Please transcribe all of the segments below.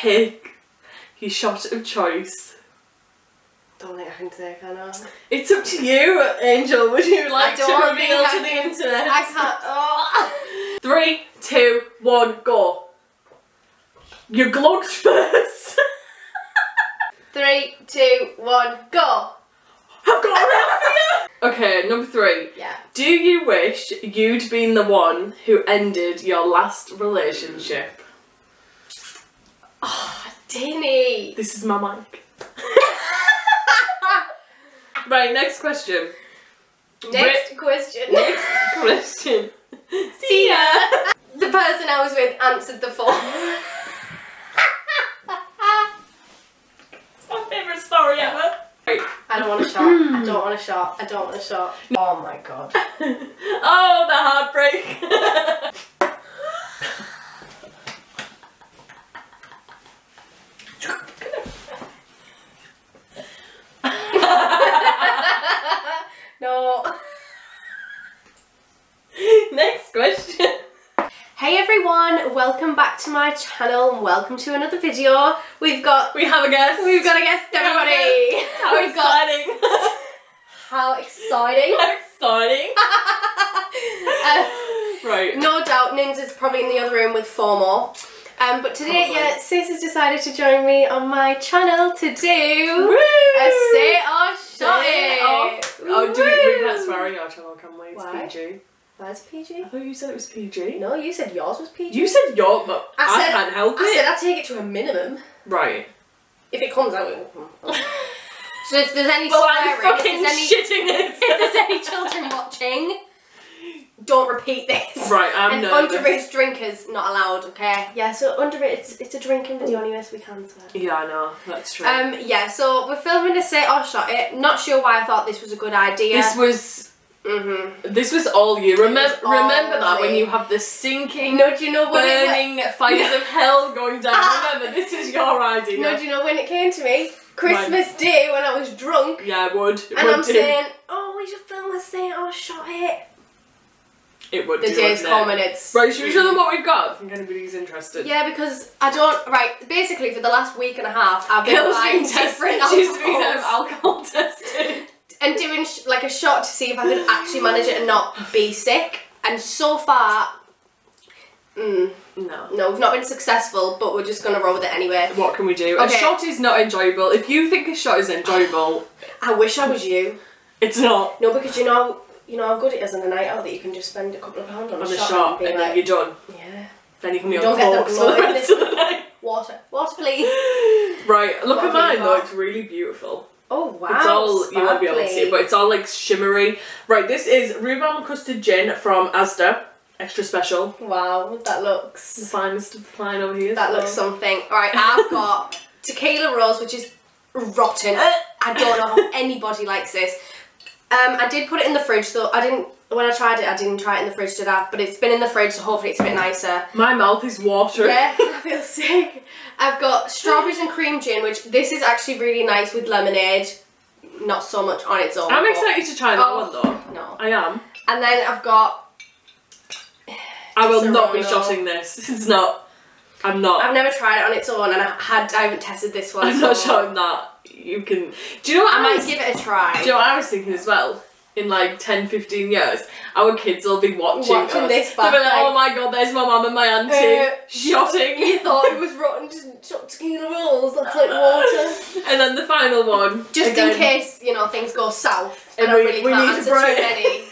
pick your shot of choice. Don't think I can take I know. It's up to you, Angel. Would you like I to reveal I to the internet? I can't. Oh. Three, two, one, go. You're glugged first. Three, two, one, go. I've got it. Okay, number three. Yeah. Do you wish you'd been the one who ended your last relationship? Oh, Dinny. This is my mic. right, next question. Next question. Next question. See ya. The person I was with answered the phone. My favourite story ever. I don't want a shot. I don't want a shot. I don't want a shot. Oh my god. oh, the heartbreak. Next question. Hey everyone, welcome back to my channel and welcome to another video. We've got We have a guest. we've got a guest everybody. How we've got exciting. how exciting. How exciting. Uh, right. no doubt Ninja's probably in the other room with four more. Um, but today, Probably. yeah, Sis has decided to join me on my channel to do Woo! a say or shot it. Oh, do we, we can't swear on your channel, can we? It's Why? PG. Where's PG? I thought you said it was PG. No, you said yours was PG. You said your, but I, I said- can't help I it. said I'd take it to a minimum. right. If it comes out. it will come. so if there's any Well, swearing, if there's any, shitting if there's any children watching, don't repeat this. Right, I'm and nervous. underage drinkers not allowed, okay? Yeah, so underage, it's, it's a drinking video anyway, so we can swear. Yeah, I know. That's true. Um, yeah, so we're filming a say or shot it. Not sure why I thought this was a good idea. This was mm-hmm. this was all you. Remember all remember that when you have the sinking, No, do you know what it burning fires of hell going down. Remember, this is your idea. No, do you know when it came to me? Christmas Day when I was drunk, yeah, I would. It and would I'm do. saying, "Oh, we should film a say or shot it." It would The do, day's wouldn't it? coming. It's Right, should we show them what we've got? I think anybody's interested. Yeah, because I don't. Right, basically for the last week and a half, I've been Kill's buying been different. She's been um, alcohol tested. and doing sh- like a shot to see if I could actually manage it and not be sick. And so far, mm, No. no, we've not been successful. But we're just gonna roll with it anyway. What can we do? A shot is not enjoyable. If you think a shot is enjoyable, I wish I was you. it's not No, because you know, you know how good it is on a night out that you can just spend a couple of pounds on, on a shot, shot and and like, then you're done. yeah, Then you can be You on don't get the for the rest of the night. water, water, please. Right, look at mine though, it's really beautiful. Oh wow, it's all, you won't be able to see it, but it's all like shimmery. Right, this is rhubarb custard gin from Asda, extra special. wow, that The looks finest of the fine over here. That so- looks something. Alright, I've got tequila rose, which is rotten. Uh, I don't know how anybody likes this. Um, I did put it in the fridge, though. I didn't. When I tried it, I didn't try it in the fridge, did I? But it's been in the fridge, so hopefully it's a bit nicer. My mouth is watering. Yeah, I feel sick. I've got strawberries and cream gin, which this is actually really nice with lemonade. Not so much on its own. I'm but- excited to try that Oh. one though. No. I am. And then I've got. I will not be shotting this. It's not. I'm not. I've never tried it on its own, and I had I haven't tested this one. I'm not so shotting that. You can. Do you know what I I, might was, give it a try. Do you know what I was thinking as well? In like 10, 15 years, our kids will be watching, Watching us. this They'll be like, oh my god, there's my mum and my auntie Uh, shotting. You thought it was rotten just shot tequila rose, that's like water. And then the final one. Just again, in case, you know, things go south And and, I we- really we can't need a answer too many.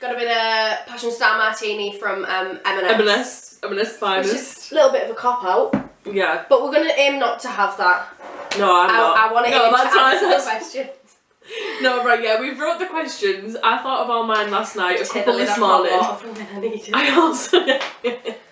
Got a bit of passion star martini from um, M&S. M&S. M&S Which finest. is a little bit of a cop out, Yeah. but we're gonna aim not to have that. No, I'm not. I, I want to no, aim to that's answer the question. No, right, yeah, we wrote the questions. I thought of all mine last night, a couple this morning. water from when I need it. I also.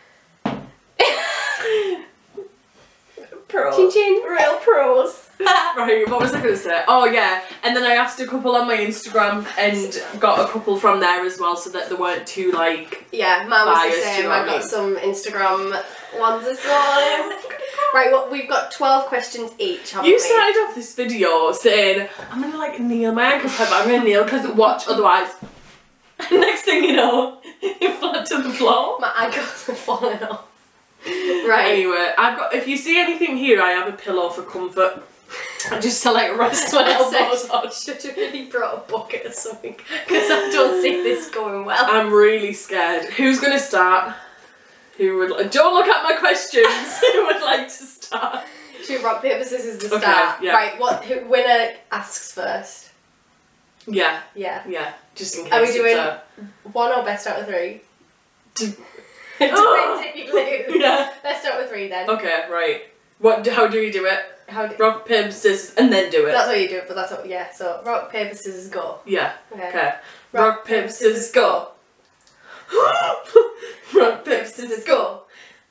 Pro. Chin chin. Real pros. right, what was I going to say? Oh, yeah. And then I asked a couple on my Instagram and got a couple from there as well so that they weren't too, like. Yeah, mine was Biased, the you same. know I what I got mean? some Instagram ones as well. right, well, we've got 12 questions each, haven't You we? started off this video saying, I'm going to, like, kneel my ankle pad, but I'm going to kneel because watch, otherwise. Next thing you know, you flat to the floor. My ankles are falling off. Right. Anyway, I've got. If you see anything here, I have a pillow for comfort. Just to like rest my elbows on. should have really brought a bucket or something because I don't see this going well. I'm really scared. Who's gonna start? Who would? li- Don't look at my questions. Who would like to start? Should rock paper scissors to Okay, start? yeah. Right. What? Who, winner asks first. Yeah, Yeah. yeah. Just in case. Are we doing- a- One or best out of three? Depends if you lose. Yeah. Let's start with three then. Okay, right. What? How do we do it? How do, Rock, paper, scissors, and then do it. that's how you do it, but that's what, yeah. So rock paper scissors go. yeah. Okay. Okay. Rock, paper, scissors, go. Rock, paper, scissors, go.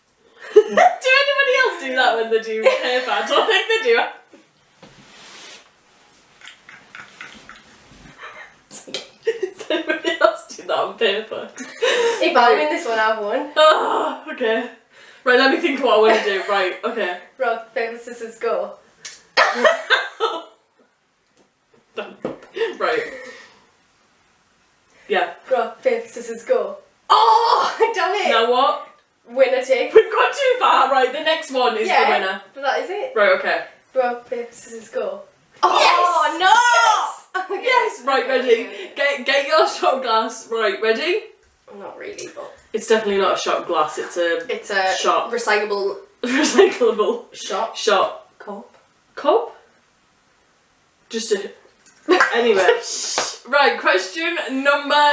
do anybody else do that when they do paper? I don't think they do. Does anybody else do that on paper? If I win this one, I've won. Oh, okay. Right, let me think what I want to do. Right, okay. Rock paper scissors go. right. Yeah. Rock paper scissors go. Oh, damn it! Now what? Winner take. We've got too far. Right, the next one is yeah, the winner. But that is it. Right, okay. Rock paper scissors go. Oh, no! Okay. Yes, right, ready. Get get your shot glass. Right, ready? Not really, but It's definitely not a shot glass. It's a it's a Shot. recyclable recyclable shot shot cup. cup. Just a. Anyway, right. Question number.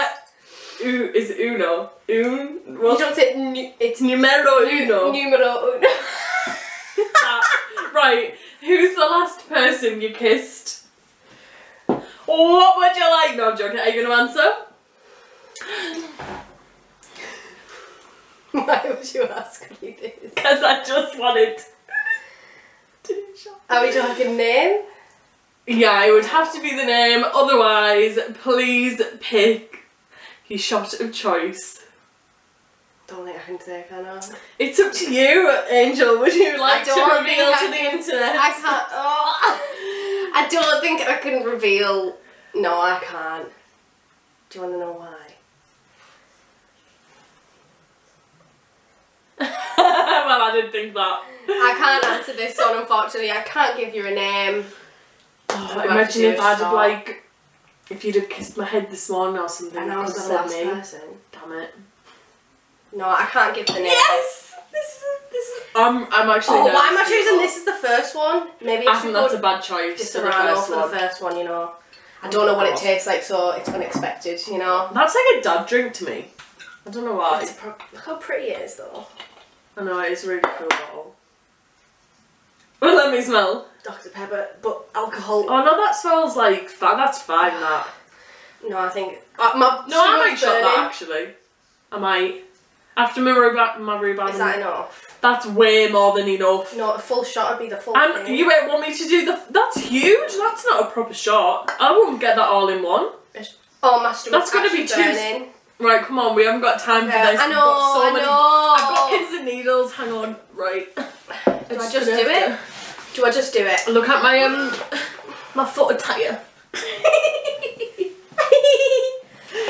U is it uno. Un. You don't say nu- it's numero uno? numero uno. Right. Who's the last person you kissed? What would you like? No, I'm joking. Are you going to answer? Why would you ask me this? Because I just wanted to do shot. Are we talking name? Yeah, it would have to be the name. Otherwise, please pick your shot of choice. Don't think I can say, I? It's up to you, Angel. Would you like to reveal to the internet? I can't. Oh, I don't think I can reveal. No, I can't. Do you want to know why? well, I didn't think that. I can't answer this one, unfortunately. I can't give you a name. Oh, imagine if I'd have like, if you'd have kissed my head this morning or something. And I was the last me. person. Damn it. No, I can't give the name. Yes. This is is. I'm I'm actually. Oh, why am I choosing this as the first one? Maybe well. I I think that's a bad choice for the first for one. the first one, you know. I don't know what it tastes like, so it's unexpected, you know. That's like a dad drink to me. I don't know why. It's look how pretty it is, though. I know it is a really cool bottle. Well, let me smell. Dr. Pepper, but alcohol. Oh no, that smells like fine. That's fine. That. No, I think uh, my No, I might stomach's shot that actually. I might. After my rhubarb, my rhubarb. Is that enough? That's way more than enough. No, a full shot would be the full And thing. you won't want me to do the. That's huge. That's not a proper shot. I wouldn't get that all in one. Oh, my stomach's That's gonna be too- burning. Right, come on. We haven't got time for Yeah, this. I We've know, got so I many. know. I've got pins and needles. Hang on. Right. Do I just do it? Do I just do it? Look at my um, my foot attire.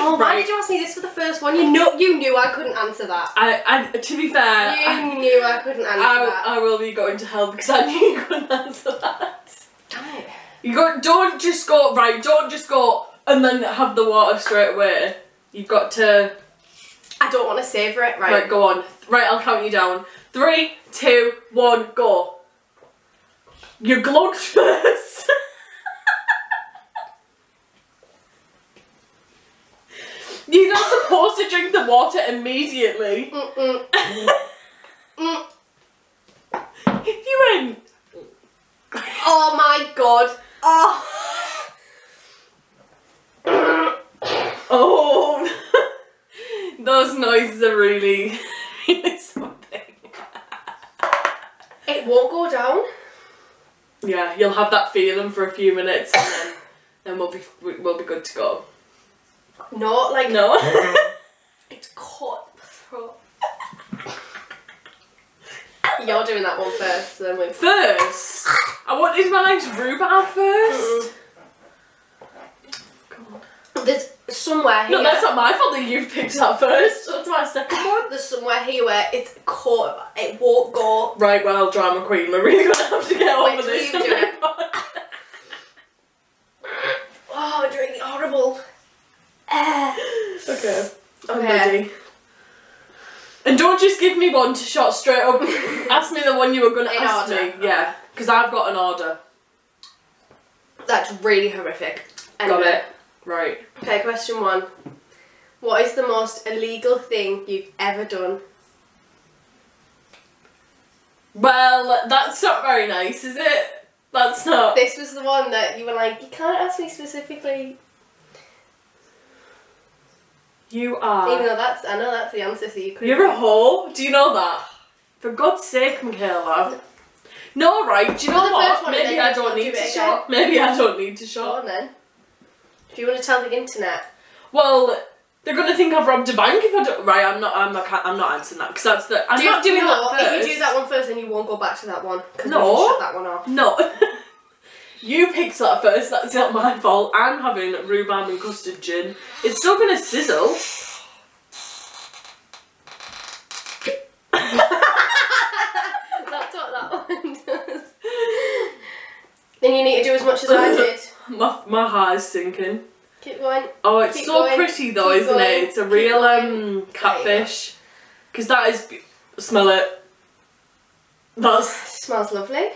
oh, why did you ask me this for the first one? You know, you knew I couldn't answer that. I, I to be fair, I, You knew I couldn't answer that. I, I will be going to hell because I knew you couldn't answer that. Damn it. You go. Don't just go right. Don't just go and then have the water straight away. You've got to. I don't want to savour it. Right. Right. go on. Right, I'll count you down. Three, two, one, go. You're glugged first. You're not supposed to drink the water immediately. Mm-mm. Mm. You went. Oh my god. Oh. Oh, those noises are really, really something. It won't go down. Yeah, you'll have that feeling for a few minutes, and then, then we'll be we'll be good to go. No, like No. it's caught the throat. You're doing that one first, then we. First, I want wanted my nice rhubarb first. Come on. There's somewhere here. No, that's not my fault that you've picked that first. That's my second one? There's somewhere here where it's caught. It won't go. Right, well, drama queen, we're really gonna have to get Wait over till this. you do it. Oh, it's really horrible. Okay, I'm Okay. ready. And don't just give me one to shot straight up. ask me the one you were gonna ask order. me. Yeah, because I've got an order. That's really horrific. Got it. Right. Okay, question one. What is the most illegal thing you've ever done? Well, that's not very nice, is it? That's not. This was the one that you were like, you can't ask me specifically, You are. even though that's I know that's the answer, so you could. You're a whore. Do you know that? For God's sake, Michaela. No, right. Do you know the what? one, Maybe I don't do need to shot. Maybe I don't need to Go shot. on then. Do you want to tell the internet? Well, they're gonna think I've robbed a bank if I don't. Right, I'm not. I'm not. I'm not answering that because that's the. I'm do not doing no, that first. If you do that one first, then you won't go back to that one. No. shut that one off. No. you picked that first. That's not my fault. I'm having rhubarb and custard gin. It's still gonna sizzle. That's what that one does. then you need to do as much as I did. My my heart is sinking. Keep going. Oh, it's Keep so going, pretty though, keep isn't going, it? It's a keep real going. um catfish. Because that is. Smell it. That's. Smells lovely.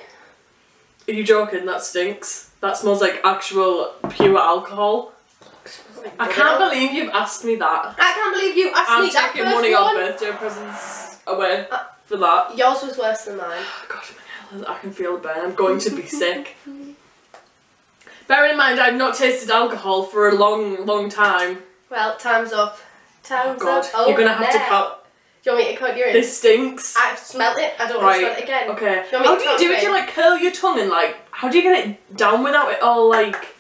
Are you joking? That stinks. That smells like actual pure alcohol. I can't believe you've asked me that. I can't believe you asked I'm me that taking first money one. on birthday presents away Uh, for that. Yours was worse than mine. God, I can feel the burn. I'm going to be sick. Bearing in mind, I've not tasted alcohol for a long, long time. Well, time's up. Oh Time's God, up. Oh, you're gonna have to cut. Do you want me to cut yours? This stinks. I've smelt it. I don't want to smell it again. Okay. Do you want me How do you do it? Do you like curl your tongue and like? How do you get it down without it all like?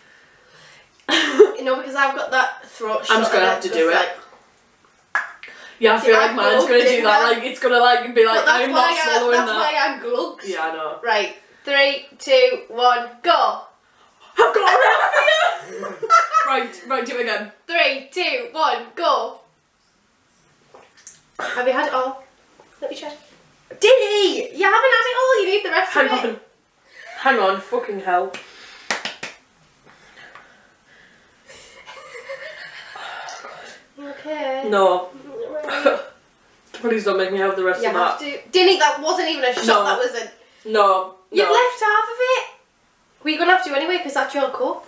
You know, because I've got that throat. I'm just gonna have to do it. Like, Yeah, I See, feel I like mine's gonna do that. Like it's gonna like be like I'm not I, swallowing that's that. why I gulped. Yeah, I know. Right. Three, two, one, go. I've got it here. right, right, do it again. Three, two, one, go. Have you had it all? Let me check. Diddy! You haven't had it all. You need the rest Hang of it. on. Hang on, fucking hell. Okay. No. Please don't make me have the rest You of have that. to. Dinny, that wasn't even a shot. No. That was a. No. You've no. left half of it. Well, you're gonna have to anyway because that's your cup.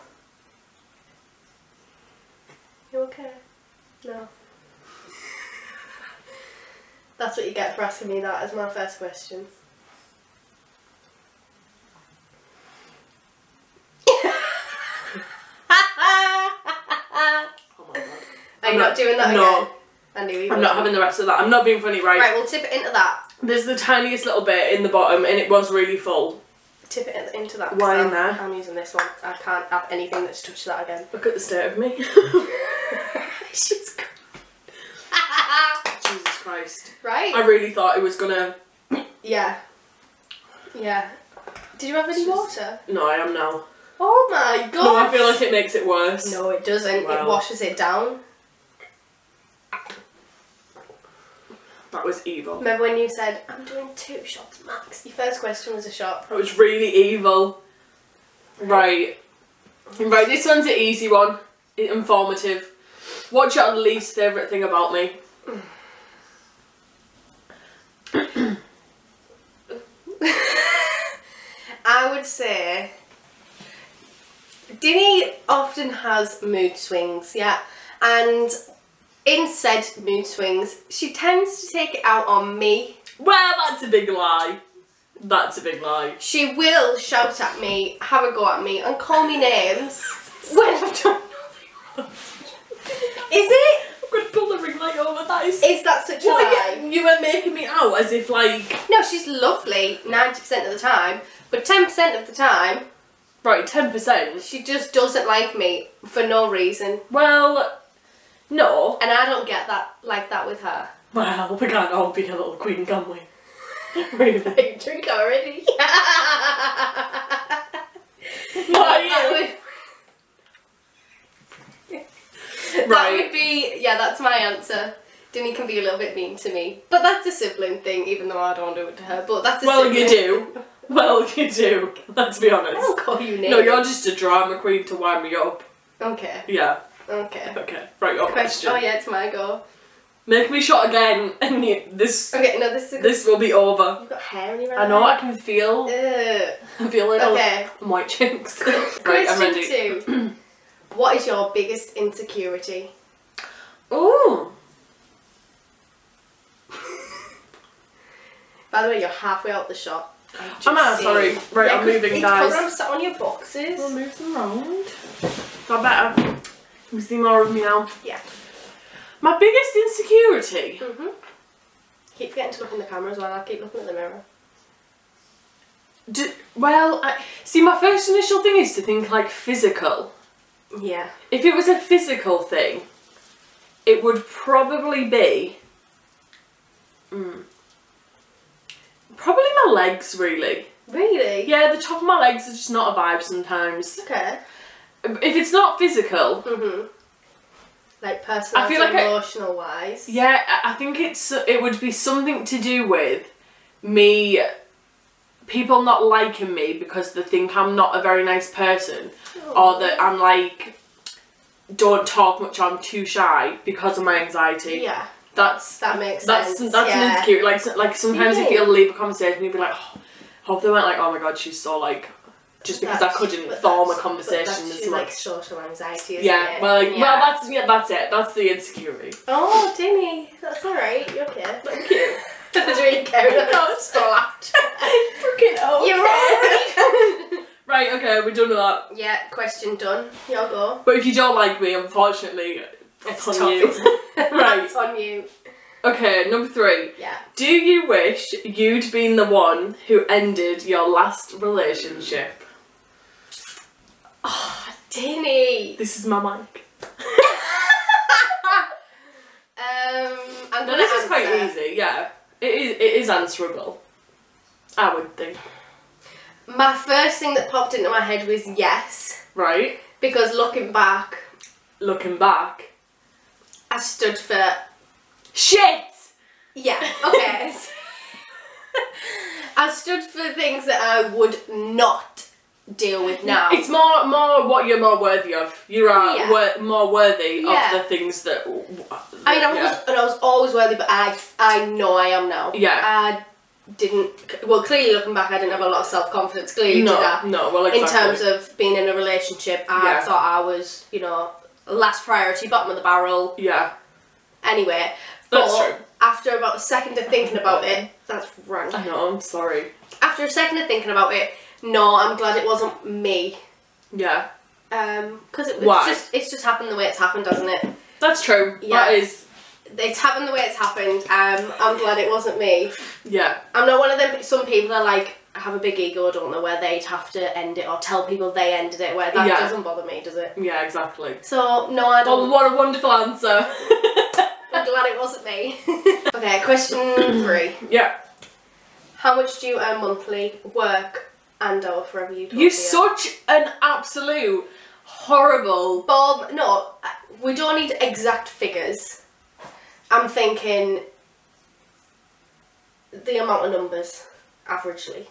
You okay? No. That's what you get for asking me that as my first question. Are you I'm not, not- doing that no. again? I knew you I'm not having the rest of that. I'm not being funny, right? Right, we'll tip it into that. There's the tiniest little bit in the bottom and it was really full. Tip it into that. Why in there? I'm using this one. I can't have anything that's touched that again. Look at the state of me. She's Christ. right? I really thought it was gonna. yeah. Yeah. Did you have any water? No, I am now. Oh my god! No, I feel like it makes it worse. No, it doesn't. It washes it down. That was evil. Remember when you said, I'm doing two shots max? Your first question was a shot. That was really evil. Right. Right, this one's an easy one. Informative. What's your least favourite thing about me? Mm. I would say Dinny often has mood swings, yeah, and in said mood swings, she tends to take it out on me. Well, that's a big lie. That's a big lie. She will shout at me, have a go at me, and call me names when I've done nothing. Is it? Gonna pull the ring light over that. Is, Is that such a lie? you, you were making me out as if like No, she's lovely 90% of the time, but 10% of the time, right ten percent. she just doesn't like me for no reason. Well, no. And I don't get that like that with her. Well, we can't all be a little queen, can we? really? Drink already. Not you. Would, that would be, yeah, that's my answer. Dinny can be a little bit mean to me, but that's a sibling thing. Even though I don't do it to her, but that's a Well, sibling. you do. Well, you do. Let's be I honest. Oh, don't call you names. No, you're just a drama queen to wind me up. okay. Yeah. Okay. Okay. Right, your question. Oh yeah, it's my go. Make me shot again, and you, this Okay, no, this is a this will be over. You've got hair in your I know. I can feel. Ugh. I feel little Okay. white chinks. right, Question I'm ready. two. what is your biggest insecurity? Ooh. By the way, you're halfway out the shot. I'm out, sorry. Right, I'm moving, guys. I'm sat on your boxes. We'll move them around. I better. You see more of me now. Yeah. My biggest insecurity. Mhm. Keep forgetting to look in the camera as well. I keep looking at the mirror. D- well, I, see, my first initial thing is to think like physical. Yeah. If it was a physical thing, it would probably be. Mm, probably my legs, really. Really? Yeah, the top of my legs is just not a vibe sometimes. Okay. If it's not physical, Mhm. Like personal, I feel like I- emotional wise. yeah, I I think it's it would be something to do with me, people not liking me because they think I'm not a very nice person, or that I'm like don't talk much, I'm too shy because of my anxiety. Yeah, That's that makes that's sense. that's an yeah. insecurity. Like like sometimes if you'll leave a conversation, you'll be like, oh, hope they weren't like, oh my god, she's so like, just because I couldn't form a conversation that's as much. like social anxiety. Yeah, it? well, like, yeah. well, that's yeah, that's it. That's the insecurity. Oh, Dinny, that's all right. You're okay. Thank you. Was really caring about so much. Fucking hell. You're right. Right, okay, we're done with that. yeah, question done. Your go. But if you don't like me, unfortunately, it's on tough, you. Right. It's on you. Okay, number three. Yeah. Do you wish you'd been the one who ended your last relationship? Oh, Dinny. This is my mic. Um, I'm No, this is quite easy, yeah. It is, it is answerable. I would think. My first thing that popped into my head was yes, Right? because looking back, Looking back. I stood for Shit! yeah. Okay. I stood for things that I would not deal with now. It's more more what you're more worthy of. You are Yeah. wor- more worthy Yeah. of the things that. I mean, I yeah. was, and I was always worthy, but I, I know I am now. Yeah. I didn't. Well, clearly looking back, I didn't have a lot of self confidence. Clearly, no, did I? no, well, exactly. In terms of being in a relationship, I Yeah. thought I was, you know, last priority, bottom of the barrel. yeah, Anyway, That's but true. After about a second of thinking about it, that's wrong. I know. I'm sorry. After a second of thinking about it, no, I'm glad it wasn't me. Yeah, Um, because it, it's just it's just happened the way it's happened, doesn't it? that's true. Yeah. That is. It's happened the way it's happened. Um, I'm glad it wasn't me. Yeah, I'm not one of them. Some people are like have a big ego, don't know Where they'd have to end it or tell people they ended it. Where that Yeah. doesn't bother me, does it? yeah, exactly. So no, I Oh, don't. what a wonderful answer. I'm glad it wasn't me. okay, question three. yeah, How much do you earn monthly? Work and or forever you. you're such an absolute horrible. Bob, no, we don't need exact figures. I'm thinking the amount of numbers, averagely,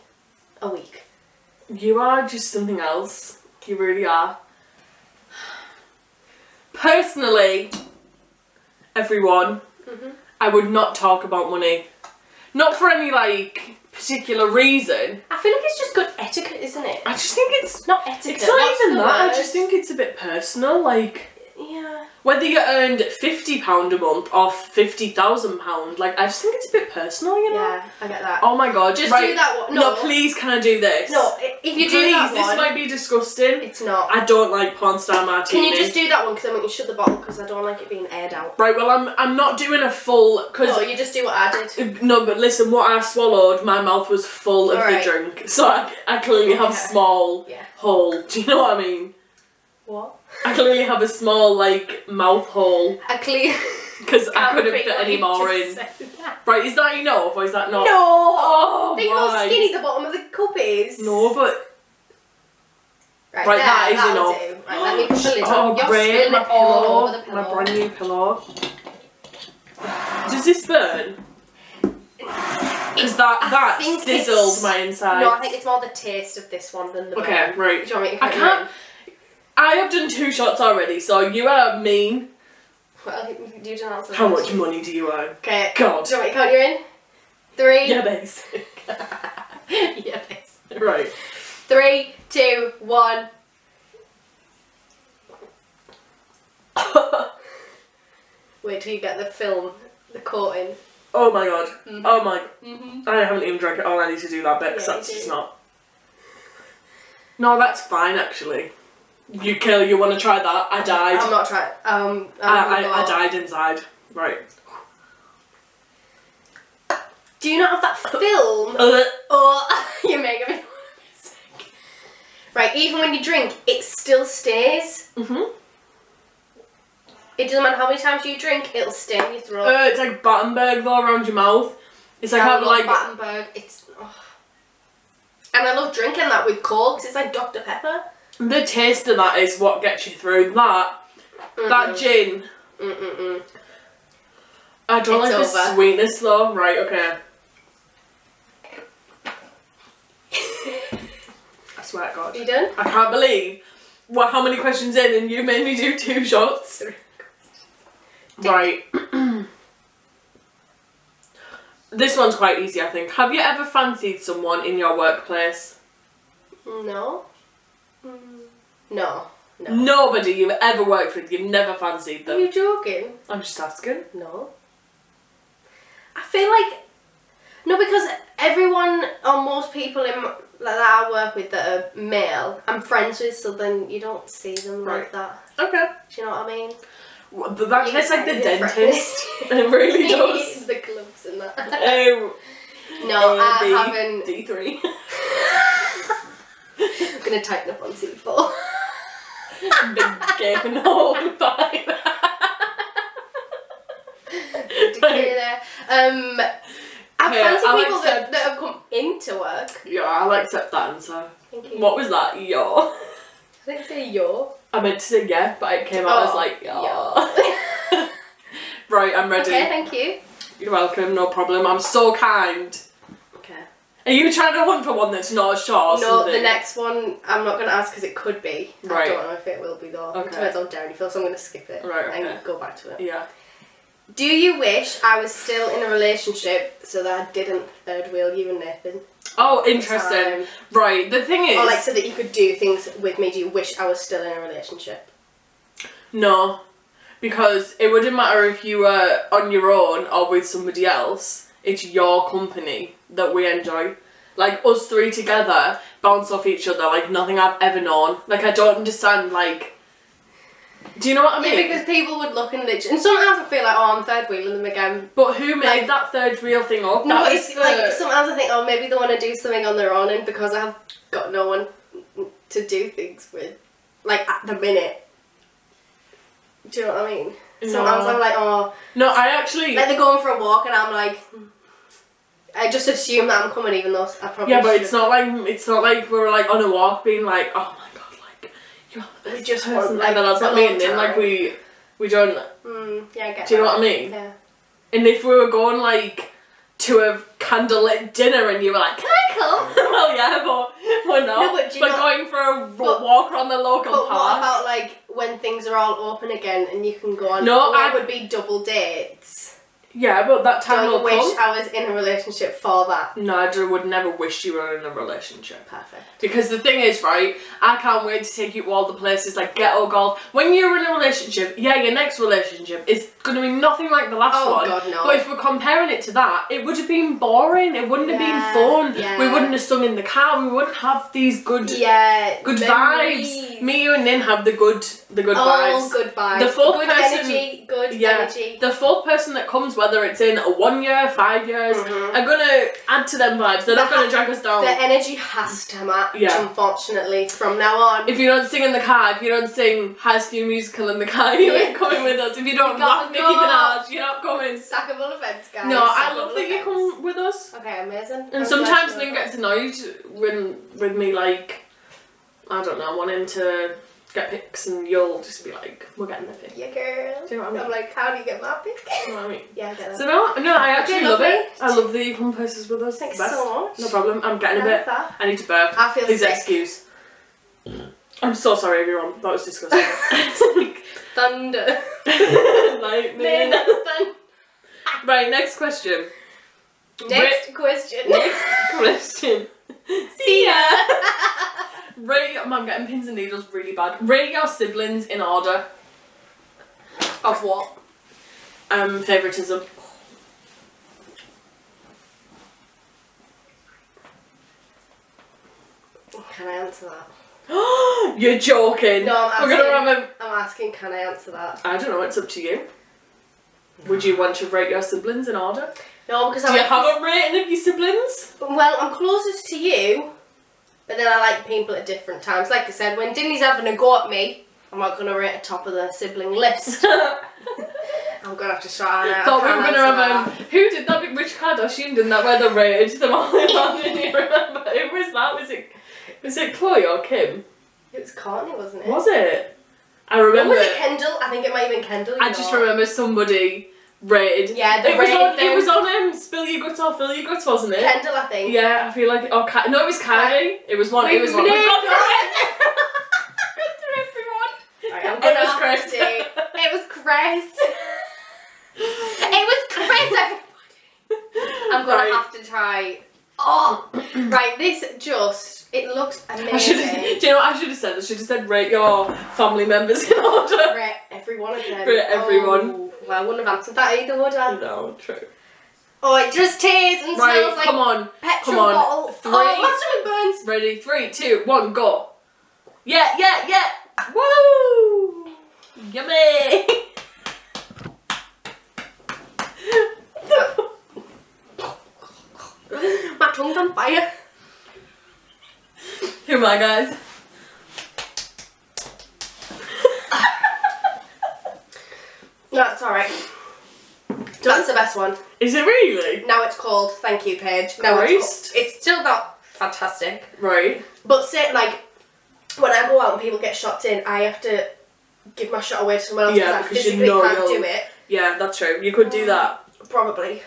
a week. You are just something else. You really are. Personally, everyone, Mhm. I would not talk about money. Not for any like particular reason. I feel like it's just good etiquette, isn't it? I just think it's not etiquette. it's not even that. I just think it's a bit personal. Like Yeah. whether you earned fifty pound a month or fifty thousand pound, like I just think it's a bit personal. You know. Yeah, I get that. Oh my god! Just right. do that one. No, No, please, can I do this? No, if you do please. that this might be disgusting. it's not. I don't like porn star Can you just do that one? Because I want you to shut the bottle because I don't like it being aired out. Right, well, I'm I'm not doing a full because No, you just do what I did. Uh, no, but listen, what I swallowed, my mouth was full of Alright. the drink, so I, I clearly have Okay. small Yeah. hole. Do you know what I mean? What? I clearly have a small like mouth hole I clear. because I Can't couldn't repeat fit what any you more just in. said. Right, is that enough or is that not? No. Oh, Think how why? skinny the bottom of the cup is. No, but Right, Right, that is that'll enough. do. Right, let me the lid oh on. You're great, spilling my it all pillow, over the my pillow. brand new pillow. Does this burn? Because that I that think sizzled it's- my inside. No, I think it's more the taste of this one than the Okay, burn. right. Do you want me to I can't. In? I have done two shots already, so you are mean. Well, you don't answer How much money do you earn? Okay. God. Do you want me to count you in? Three. Yeah, basic. yeah, please. right. Three, two, one. Wait till you get the film, the coating. Oh my god. Mhm. Oh my. Mm-hmm. I haven't even drank it all. I need to do that bit 'cause Yeah, that's just not. No, that's fine actually. You kill. You want to try that? I died. I'm not trying. Um, I, I'm I, gonna I go- died inside. Right. Do you not have that film? Uh, Oh, you're making me want to be sick. Right, even when you drink, it still stays. mhm. It doesn't matter how many times you drink, it'll stay in your throat. Uh, it's like Battenberg though around your mouth. It's like I having like Battenberg. It's. oh. And I love drinking that with Coke 'cause it's like Dr. Pepper. The taste of that is what gets you through that. That gin. Mm-mm-mm. I don't It's like the sweetness though. Right. Okay. I swear to God. You done? I can't believe what how many questions in and you made me do two shots. Right. this one's quite easy, I think. Have you ever fancied someone in your workplace? No. No. No. Nobody you've ever worked with, you've never fancied them. Are you joking? I'm just asking. No. I feel like no, because everyone or most people in like that I work with that are male, I'm friends with, so then you don't see them like that. Okay. Do you know what I mean? Well, th- That tastes like the dentist. it really does. the gloves and that. Um, no, A, I B, haven't. D3. I'm gonna tighten up on C4. Big gaping hole vibe. There. Um, I've Yeah, fancied I'll people that, accept. that have come into work. Yeah, I'll accept that answer. Thank you. What was that? Yeah. I think say yo. I meant to say yeah, but it came out as Oh, like yeah. right, I'm ready. Okay, thank you. You're welcome, no problem. I'm so kind. Are you trying to hunt for one that's not short? or No, the next one I'm not going to ask because it could be. Right. I don't know if it will be though. Okay. It depends down you feel, so I'm going to skip it Right, okay. and go back to it. Yeah. Do you wish I was still in a relationship so that I didn't third wheel you and Nathan? Oh, interesting. Right. The thing is, Or like so that you could do things with me. Do you wish I was still in a relationship? no, because it wouldn't matter if you were on your own or with somebody else. It's your company that we enjoy. Like us three together bounce off each other like nothing I've ever known. Like I don't understand. Like, do you know what I mean? Yeah, because people would look and literally, and sometimes I feel like, oh, I'm third wheeling them again. But who made Like- that third wheel thing up? No, That it's like the- sometimes I think, oh, maybe they want to do something on their own, and because I have got no one to do things with, like at the minute. Do you know what I mean? Sometimes I'm like, oh, No, I actually. like they're going for a walk, and I'm like, I just assume that I'm coming, even though I probably yeah, but should. it's not like it's not like we were like on a walk being like, oh my god, like you're We just person want, like, ever. That's a not long meaning. Like we we don't. Mm, yeah, I get Do you know what I mean? Yeah. And if we were going like to a candlelit dinner and you were like, can I come? well, yeah, but we're not. No, but we're know- going for a but- walk around the local But what about like when things are all open again and you can go on? No, I- would be double dates. Yeah, but that time Don't will wish come. I was in a relationship for that? No, I would never wish you were in a relationship. Perfect. Because the thing is, right, I can't wait to take you to all the places like ghetto golf. When you're in a relationship, yeah, your next relationship is going to be nothing like the last Oh, one. God, no. But if we're comparing it to that, it would have been boring. It wouldn't have been fun. yeah. We wouldn't have sung in the car. We wouldn't have these good, Yeah. good memories. vibes. Me, you, and Nin have the good, the good oh, vibes. good vibes. The fourth good person- energy. Good Yeah, energy. the fourth person that comes, whether it's in a one year, five years, Mhm. are gonna add to them vibes. They're not gonna ha- drag us down. The energy has to match, Yeah. unfortunately, from now on. If you don't sing in the car, if you don't sing High School Musical in the car, you Yeah. ain't coming with us. If you don't You gotta Nicki. Minaj, you're not coming. Sackable events, guys. No, I love that you come with us. Okay, amazing. I'm And sometimes to gets annoyed when with me like I don't know, wanting to get pics and you'll just be like, we're getting the pic. Yeah, girl. Do you know what I mean? I'm like, how do you get my pic? Do You know what I mean? yeah, I get that. So no, no, I actually love lovely. it. I love that you come places with us. Thanks so much. No problem. I'm getting a bit. that. I need to burp. I feel Please sick. excuse. I'm so sorry, everyone. That was disgusting. it's like Thunder. lightning. Right, next question. Next question. Next question. See ya. Rate your, I'm getting pins and needles really bad. Rate your siblings in order. Of what? Um, favoritism. Can I answer that? You're joking. No, I'm We're gonna asking. have a. I'm asking, can I answer that? I don't know. It's up to you. Would you want to rate your siblings in order? No, because Do I'm. you have a rating of your siblings? Well, I'm closest to you, but then I like people at different times. Like I said, when Dinny's having a go at me, I'm not gonna rate a top of the sibling list. I'm gonna have to try and Thought we were gonna have um, who did that? Rich Kardashian did that where they rated them all in. Did you remember? Who was that? Was it was it Khloe or Kim? It was Kourtney, wasn't it? Was it? I Or remember. was it Kendall? I think it might have been Kendall. I just remember somebody rated. Yeah, they it was on. It was on um, Spill Your Guts or Fill Your Guts, wasn't it? Kendall, I think. Yeah, I feel like. Oh, Ka- no, it was Kylie. It was one. It was one. We got everyone. Right, It gonna was Kris. it was Kris. it was Kris. everybody. I'm gonna Right. have to try. Oh, right. This just it looks I should. amazing. Do you know what I should have said? I should have said rate your family members in order. Rate every one of them. Rate everyone. Oh, well, I wouldn't have answered that either, would I? No, true. Oh, it just tears and Right, smells like come on. petrol come on. bottle. Oh, Three. Oh, my stomach burns. Ready? Three, two, one, go. Yeah, yeah, yeah. Woo! Yummy. My tongue's on fire. Who am I, guys? That's alright. That's the best one. Is it really? Now it's called Thank You Page. Now it's, it's still not fantastic. Right. But say like when I go out and people get shots in, I have to give my shot away to someone else Yeah, I because you physically know can't you'll- do it. Yeah, that's true. You could do that. Probably.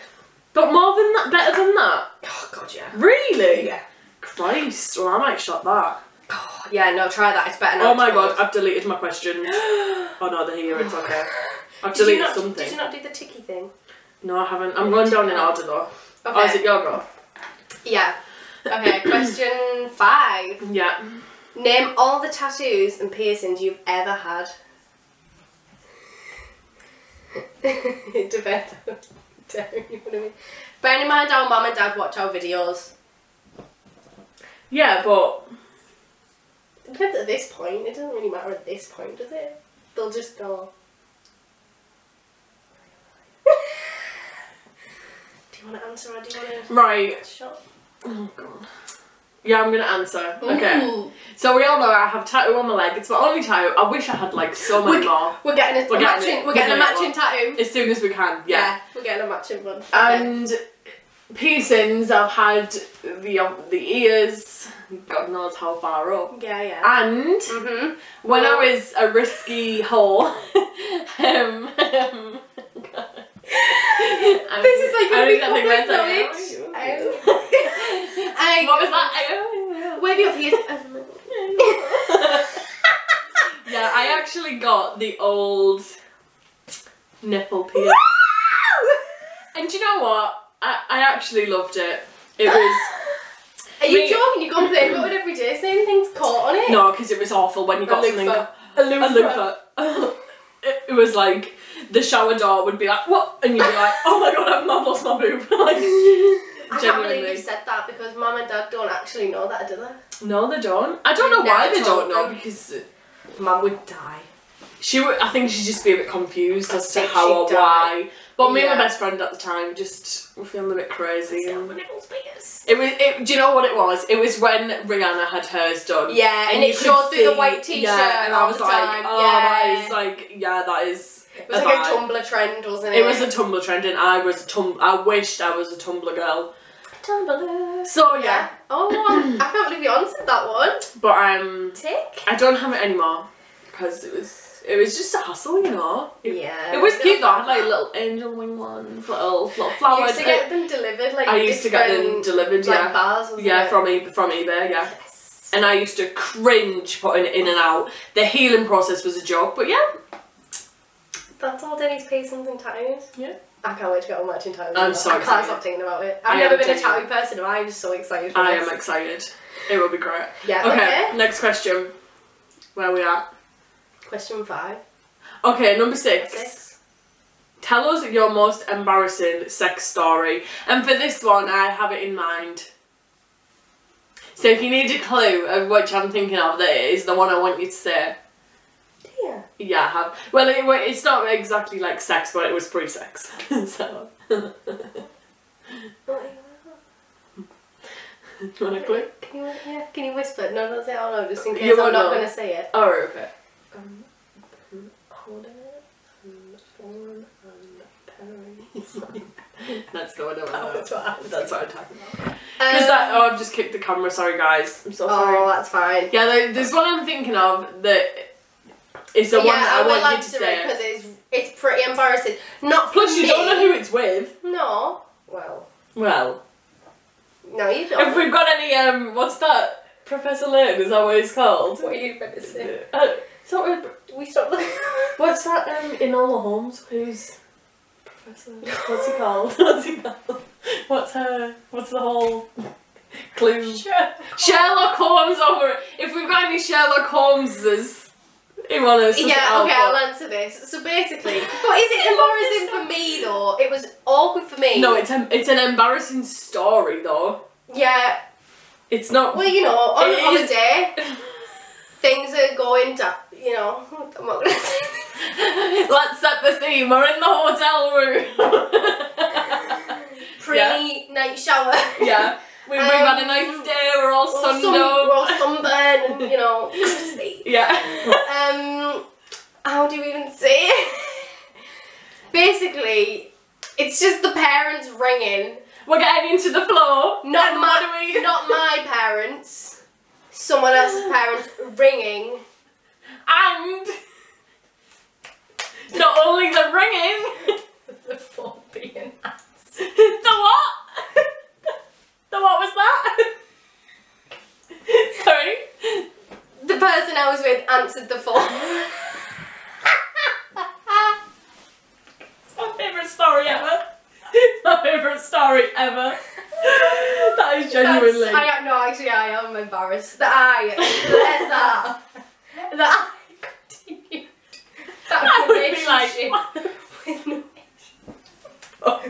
But more than that, better than that. Oh god, yeah. Really? Yeah. Christ. Well, I might shot that. Oh, yeah, no, try that. It's better now. Oh my god. I've deleted my questions. oh no, they're here. It's okay. I've Did you, deleted not, something. did you not do the ticky thing? No, I haven't. I'm going down in order though. Okay. Oh, is it your go? Yeah. Okay, question five. Yeah. Name all the tattoos and piercings you've ever had. it depends. you know what I mean? Bearing in mind our mum and dad watch our videos. Yeah, but It depends at this point. It doesn't really matter at this point, does it? They'll just go. Do you want to answer or do you want right. shot? Oh god. Yeah, I'm gonna answer. Okay. Ooh. So we all know I have tattoo on my leg. It's my only tattoo. I wish I had like so many We're, more. we're getting a, We're getting matching. it. We're getting a We're matching getting tattoo. As soon as we can. Yeah. we're getting a matching one. And piercings, I've had the um, the ears. God knows how far up. yeah, yeah. And Mhm. when I was a risky whore, um, um, This is like a was nothing public knowledge. saying, Um, I- What was that? Wave your piece. yeah, I actually got the old nipple piercing. And do you know what? I, I actually loved it. It was Are you Wait. joking? You go and play with it every day, same thing's caught on it. no, because it was awful when you got A something loofah. a loofah. it was like the shower door would be like what, and you'd be like, oh my god, I've lost my boob. like I can't believe you said that because mum and dad don't actually know that, do they? No, they don't. I don't know why they don't know them. because Mum would die. she would. I think she'd just be a bit confused as to how or die. why. But me and my best friend at the time just were feeling a bit crazy. And it was. It, do you know what it was? It was when Rihanna had hers done. Yeah, and, you it showed through the white t-shirt Yeah, and I was like, oh, yeah. that is like, yeah, that is. It was like a vibe. Tumblr trend, wasn't it? It was a Tumblr trend, and I was a tum. I wished I was a Tumblr girl. Tumblr. So yeah, Oh, I can't believe you answered that one. but um, Tick. I don't have it anymore. because it was it was just a hustle, you know. It, Yeah. it was cute though. I had like little angel wing ones, little little that. You flowers. used to get them delivered, like I used to get them different, delivered, like yeah. bars. wasn't yeah, it? from e- from eBay, yeah. Yes. And I used to cringe putting it in and out. The healing process was a joke, but yeah, That's all Denny's piercings and tattoos. Yeah. I can't wait to get all matching tattoos. I'm now. so I can't excited. stop thinking about it. I've I never been a genuinely- tattoo person, and I'm just so excited. For I this. am excited. It will be great. Yeah. Okay, Okay. next question. Where we at? Question five. Okay, number six. Six. Tell us your most embarrassing sex story. And for this one, I have it in mind. So if you need a clue of which I'm thinking of, that is the one I want you to say. Yeah. Yeah, I have. Well, it, it's not exactly like sex, but it was pre-sex. so. Do you want a clue? Can you, yeah, can you whisper? No, don't say it out loud, just in case You I'm not going to say it. Oh, okay. Um, hold it. Um, form and That's the one I want to know. That's what I was That's what I'm talking about. Because that, oh, I've just kicked the camera. Sorry, guys. I'm so sorry. Oh, that's fine. Yeah, there's one I'm thinking of that is the yeah, one that I, would want like you to to say. because it's it's pretty embarrassing. Not Plus, you me. don't know who it's with. No. Well, Well, no, you don't. if we've got any, um, what's that? Professor Layton, is that what it's called? What are you going to say? Uh, it's not really- We stopped. what's that? Um, Enola Holmes, who's Professor? What's he called? What's he called? What's her? What's the whole clue? Sure. Sherlock Holmes over. If we've got any Sherlock Holmeses, who want us? Yeah, okay, I'll answer this. So basically, but is it embarrassing for me though? It was awkward for me. No, it's a, it's an embarrassing story though. Yeah, It's not. well, you know, on It is- holiday, things are going down. You know, I'm not gonna say. Let's set the scene. We're in the hotel room. pre-night shower. yeah. We, we've had a nice Um, day. We're all We're sunned sun- we're all sunburned and you know, crispy. Yeah. Um, how do you even say it? Basically, it's just the parents ringing. We're getting into the floor. Not my, not my parents. Someone else's parents ringing. And not only the ringing. The phone being answered. the what? The what was that? Sorry. The person I was with answered the phone. It's my favourite story ever. It's my favourite story ever. that is genuinely. That's, I am, no, actually, I am embarrassed that I let that that I continued that I would be like, with no oh.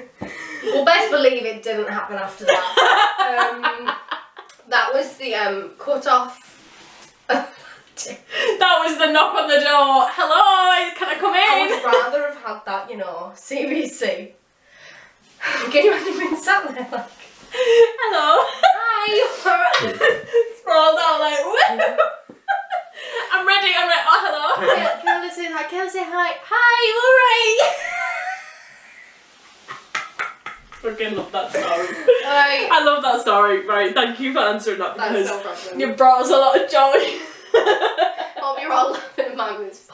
Well, best believe it didn't happen after that. Um, that was the um, cut off. that was the knock on the door. Hello, can I come in? I would rather have had that, you know, CBC. Can you imagine being sat there like, Hello. hi, Sprawled out like, woo. I'm ready, I'm ready. Oh, hello. Kayla Kayla says hi. Kayla say hi. Hi, Fucking love that story. Alright. I love that story. Right, thank you for answering that because no you brought us a lot of joy. Hope you're all laughing at Magnus'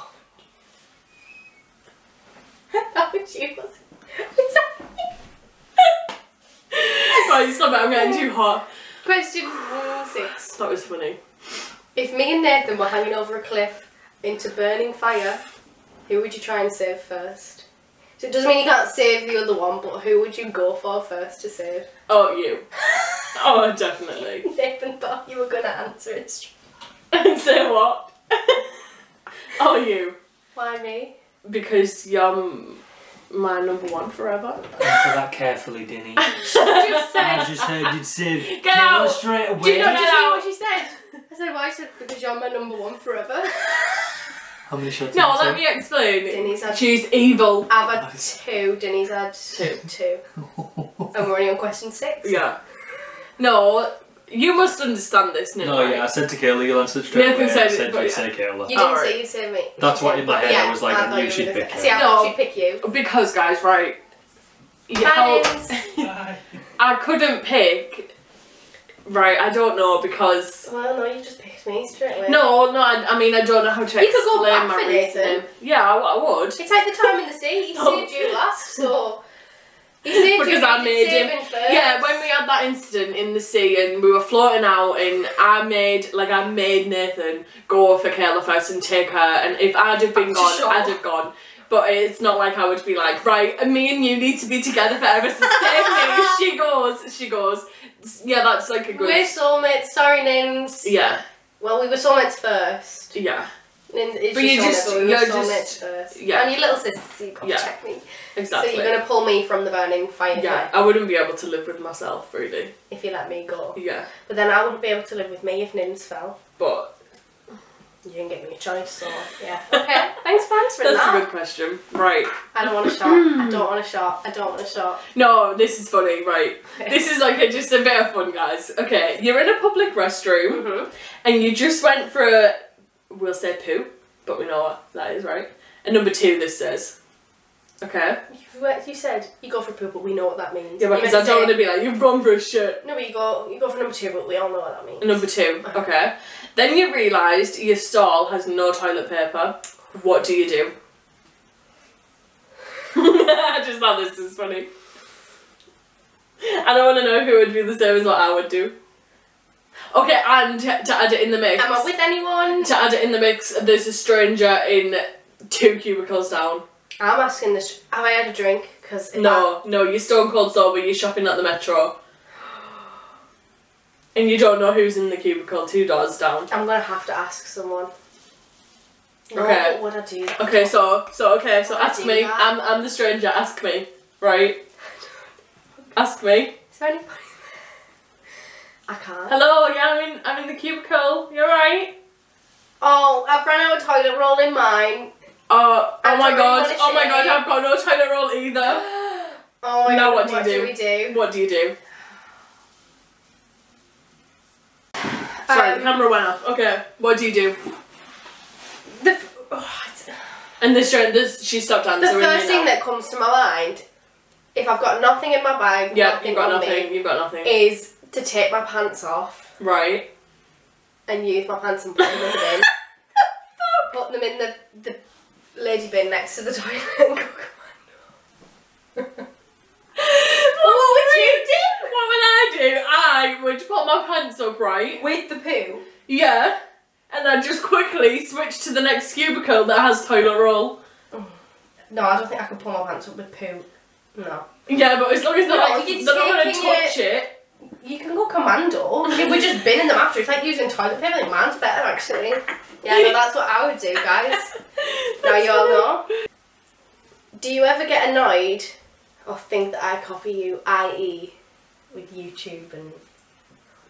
that was you, wasn't it? Was that me? right, stop it, I'm getting too hot. Question six. That was funny. If me and Nathan were hanging over a cliff into burning fire, who would you try and save first? So it doesn't mean you can't save the other one, but who would you go for first to save? Oh, you. Oh, definitely. Nathan thought you were gonna answer it. And say what? oh, you. Why me? Because you're my number one forever. Answer that carefully, Dinny. Just I just heard you'd say Get out. straight Do away. you know Get did you hear out. what she said? I said, why? She said, because you're my number one forever. How many shots? No, you let me explain. Denny's had She's evil. I've had two, Denny's had Two. two. take? And we're only on question six. Yeah. No, you must understand this, Nick. No, yeah, I said to Kayla, you'll answer straight Nathan away. said I said but you'd yeah. say Kayla. You didn't Alright. say you'd say me. That's what in my head I was like, I thought knew you she'd gonna pick say- you. See, I No. thought she'd pick you. Because, guys, right. You Bye, help- Dennis. I couldn't pick. Right, I don't know because Well, no, you just picked me straight away. No, no, I, I mean, I don't know how to You could go explain back my for Nathan. Yeah, I, I would. It's like the time in the sea. He Oh. saved you last, so. He saved Because you. I made him. first. Yeah, when we had that incident in the sea and we were floating out, and I made like I made Nathan go for Kayla first and take her, and if I'd have been gone, shore. I'd have gone. But it's not like I would be like, right, me and you need to be together forever. So save me. she goes, she goes. Yeah, that's like a good. We're soulmates. Sorry, Nins. Yeah, Well, we were soulmates first. yeah, is But you just- we were you're just- first. yeah. I'm your little sister, so you've got to Yeah. check me. exactly. So you're gonna pull me from the burning fire Yeah, I wouldn't be able to live with myself really. if you let me go. Yeah, But then I wouldn't be able to live with me if Nins fell. but You didn't give me a choice, so yeah. Okay, thanks for answering that's that. a good question. Right. I don't want a shot. I don't want a shot. I don't want a shot. No, this is funny, right? Okay. This is like a, just a bit of fun, guys. Okay, you're in a public restroom Mhm. and you just went for a, we'll say poo, but we know what that is, right? And number two, this says. Okay? You, you said you go for poo, but we know what that means. Yeah, because I don't want to be like, you've gone for a shit. No, but you go you go for number two, but we all know what that means. Number two, uh-huh. okay. Then you realised your stall has no toilet paper. What do you do? I just thought this is funny. I don't want to know who would do the same as what I would do. Okay, and to to add it in the mix. Am I with anyone? to add it in the mix, there's a stranger in two cubicles down. I'm asking this. Have I had a drink? Because No, no, you're stone cold sober, you're shopping at the metro. And you don't know who's in the cubicle two doors down. I'm gonna have to ask someone. No, Okay. what would I do? Okay, so so okay, so ask me. that? I'm I'm the stranger, ask me. Right? Ask me. Is there anybody? I can't. Hello, yeah, I'm in I'm in the cubicle. You're right. Oh, I've run out of toilet roll in mine. Oh, oh my god, oh my god. I've got no toilet roll either. Oh my Now god, what do you do? we do? What do you do? Sorry, Um, the camera went off. Okay, what do you do? The, f- oh, it's- And this, this she stopped answering. the first thing now. that comes to my mind, if I've got nothing in my bag, Yeah, nothing you've got nothing. me, You've got nothing. is to take my pants off Right. and use my pants and put them in put them in the, the lady bin next to the toilet and go commando. what would you do? What would I do? I would put my pants up, right? With the poo. Yeah. And I'd just quickly switch to the next cubicle that has toilet roll. No, I don't think I could pull my pants up with poo. No. Yeah, but as long as they're No, not, they're not gonna touch it. You can go commando. We're just binning them after. It's like using toilet paper. Like, mine's better actually. Yeah, no, that's what I would do, guys. Now That's you all funny. know. Do you ever get annoyed or think that I copy you, i.e., with YouTube and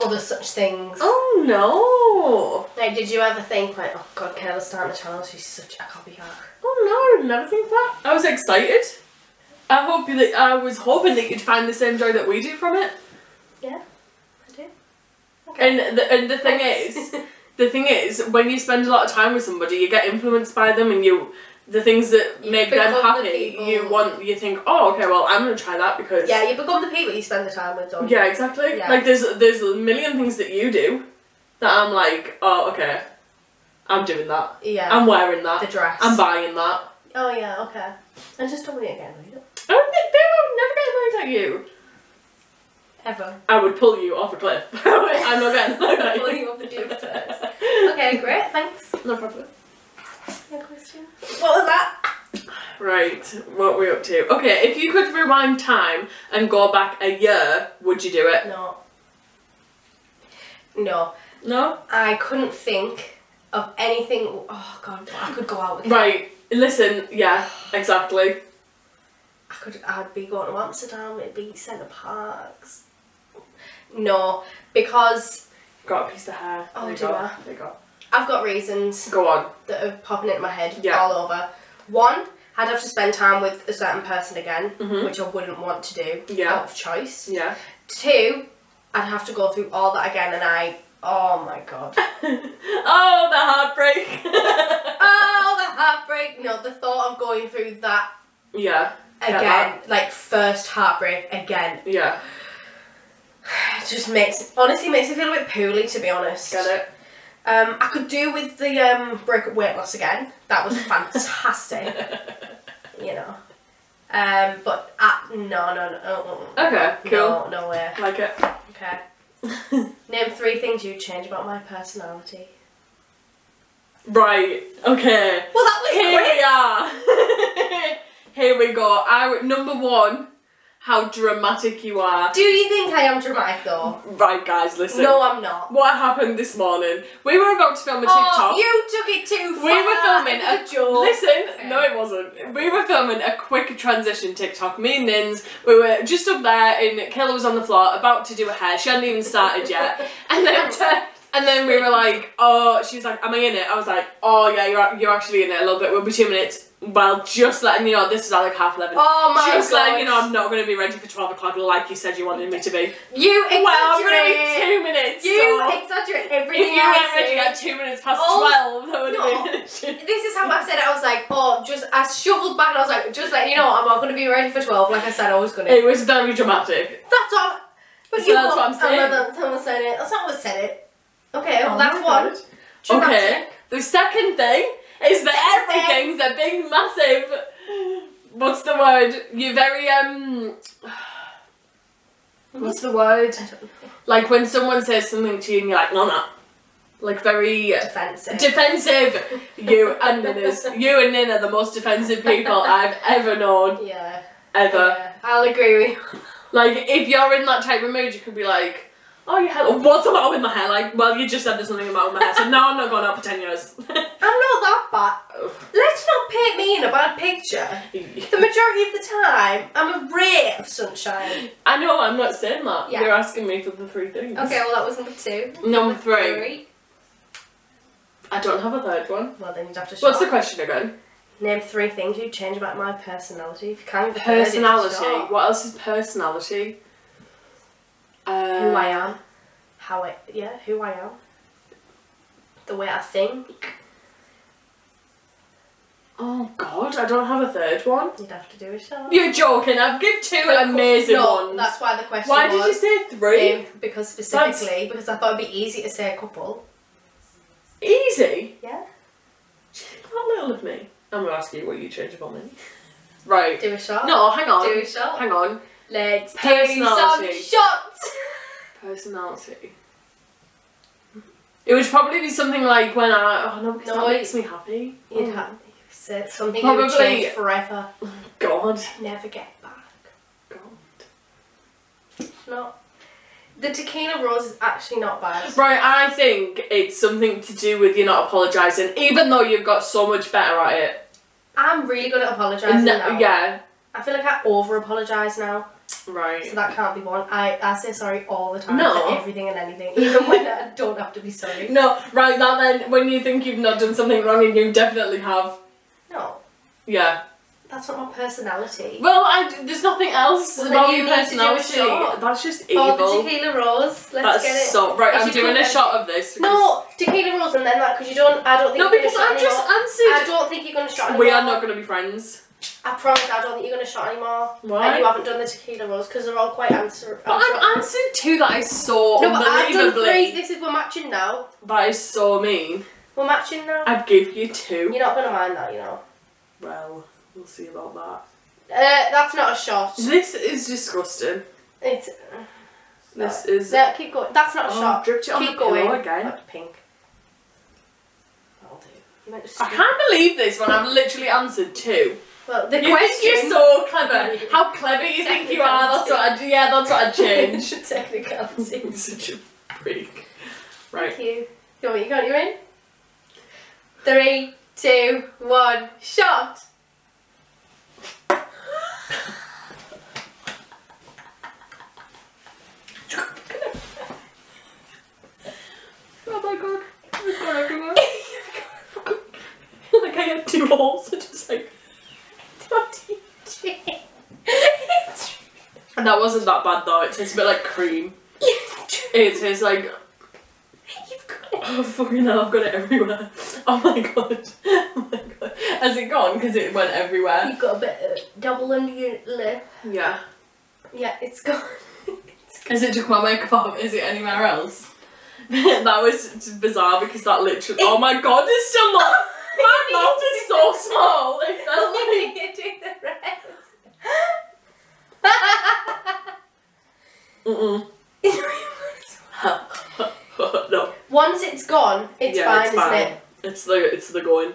other such things? Oh no. Like, did you ever think like, oh god, Kayla's starting a channel, she's such a copycat? Oh no, I never think that. I was excited. I hope that I was hoping that you'd find the same joy that we do from it. Yeah, I do. And the and the thing is, the thing is, when you spend a lot of time with somebody, you get influenced by them, and you the things that You make them become the happy. You want you think, oh, okay, well, I'm gonna try that because Yeah, you become the people you spend the time with, don't yeah, you? exactly. Yeah. Like there's there's a million things that you do that I'm like, oh, okay, I'm doing that. Yeah. I'm wearing that. the dress. I'm buying that. Oh yeah, okay. And just don't really again, you? Oh, I don't think they will never get annoyed at you. Ever. I would pull you off a cliff. I'm not getting annoyed at Pull you. you off the tube first. Okay, great, thanks. No problem. No question. What was that? Right, what are we up to? Okay, if you could rewind time and go back a year, would you do it? No. No. No? I couldn't think of anything. Oh god, I could go out with. Right, listen, yeah, exactly. I could. I'd be going to Amsterdam. It'd be Center Parcs. No, because Got a piece of hair. Oh, do go. I? There you go. I've got reasons Go on. that are popping into my head Yeah. all over. One, I'd have to spend time with a certain person again, Mhm. which I wouldn't want to do Yeah. out of choice. Yeah. Two, I'd have to go through all that again, and I. Oh my god. oh, the heartbreak. oh, the heartbreak. No, the thought of going through that yeah. Again, that. like first heartbreak again, Yeah. it just makes honestly makes me feel a bit poorly to be honest. Get it? Um, I could do with the um, break up weight loss again. That was fantastic. you know. Um, but uh, no, no, no. uh, uh, Okay, cool. No, no way. Like it. Okay. Name three things you'd change about my personality. Right. Okay. Well, that was Here quick. we are. Here we go. I number one. How dramatic you are. Do you think I am dramatic though? Right, guys, listen. No, I'm not. What happened this morning? We were about to film a oh, TikTok. Oh, you took it too far. We were filming a joke. Listen, no, it wasn't. We were filming a quick transition TikTok. Me and Nins, we were just up there, and Kayla was on the floor about to do a hair. She hadn't even started yet, and then and then we were like, oh, she was like, am I in it? I was like, oh yeah, you're you're actually in it a little bit. We'll be two minutes. Well, just letting you know, this is at like half eleven. Oh my just god. letting you know, I'm not going to be ready for twelve o'clock like you said you wanted me to be. You exaggerate. Well, I'm going to be two minutes. You so exaggerate if everything you I weren't say. ready at two minutes past Oh, twelve, that would no. have been an issue. This is how I said it. I was like, oh, just I shuffled back and I was like, just let you know, I'm not going to be ready for twelve. Like I said, I was going to. It was very dramatic. That's all. But So you that's what I'm saying. That's someone said it. That's not what said it. Okay, well, Oh that's one. Dramatic. Okay. The second thing is that everything's a big massive. What's the word? You're very um. What's the word? I don't know. Like when someone says something to you and you're like, no, no. Like very Defensive. defensive. You and Nina's. You and Nina are the most defensive people I've ever known. yeah. Ever. Yeah, I'll agree with you. Like if you're in that type of mood, you could be like, "Oh, your hair. What's the matter with my hair?" Like, well, you just said there's matter with my hair, so now I'm not going out for ten years. I'm not that bad. Let's not paint me in a bad picture. The majority of the time, I'm a ray of sunshine. I know. I'm not saying that. Yeah. You're asking me for the three things. Okay, well, that was number two. Number three. I don't have a third one. Well, then you'd have to What's the question again? Name three things you'd change about my personality. If you can't even Personality. What else is personality? I am. How I, yeah, who I am. The way I think. Oh God, I don't have a third one. You'd have to do a shop. You're joking. I've given two amazing no, ones. that's why the question Why did you say three? um, because specifically, because I thought it'd be easy to say a couple. Easy. Yeah. Do you think that little of me? I'm gonna ask you what you change about me. Right. Do a shot. No, hang on. Do a shot. Hang on. Let's do Personality. some shots. Personality. It would probably be something like when I. Oh no, because No, that it- makes me happy. You'd Oh, have said something you would Probably- change forever. God. Never get back. God. No. The tequila rose is actually not bad. Right, I think it's something to do with you not apologising, even though you've got so much better at it. I'm really good at apologising No- now. yeah. I feel like I over apologise now. Right. So that can't be one. I, I say sorry all the time No. for everything and anything. Even when I don't have to be sorry. No, right, that then, when you think you've not done something wrong and you definitely have. No. Yeah. That's not my personality. Well, I, there's nothing else Well, about then you your need to do a personality. shot. That's just Oh, evil. the tequila rose. Let's That's get it. so right. I'm doing a shot of this. because- No, tequila rose and then that because you don't. I don't think. no, you're because gonna I've shot just anymore. I answered. don't think you're gonna shot anymore. We are not going to be friends. I promise. I don't think you're gonna shot anymore. Why? And you haven't done the tequila rose because they're all quite answer. But I've answered two that I saw No, but I've done three. unbelievably. This is we're matching now. That is so mean. We're matching now. I'd give you two. You're not gonna mind that, you know. Well, we'll see about that. Uh, that's not a shot. This is disgusting. It's. This is. Yeah, keep going. That's not a Oh, shot. Dripped it on keep the pillow going. again. That's pink. That'll do. You meant to I can't believe this when I've literally answered two. Well, the You question. think you're so clever. How clever you think you are? That's what I'd, yeah, that's what I'd change. Technicality. Such a freak. Right. Thank you. Go on, you got you're in. Three, two, one, shot. Oh my god. It's gone everywhere. like I had two holes. It just like. And that wasn't that bad though. It tastes a bit like cream. It tastes like. You've got it. Oh fucking hell! I've got it everywhere. Oh my god. Oh my god. Has it gone? Because it went everywhere. You've got a bit of double under your lip. Yeah. Yeah, it's gone. Is it just my makeup off? Is it anywhere else? that was bizarre because that literally. Oh my god, it's still not. My mouth is so small. It felt like. you do the No. Once it's gone, it's yeah, fine, it's isn't it? It's the it's the going.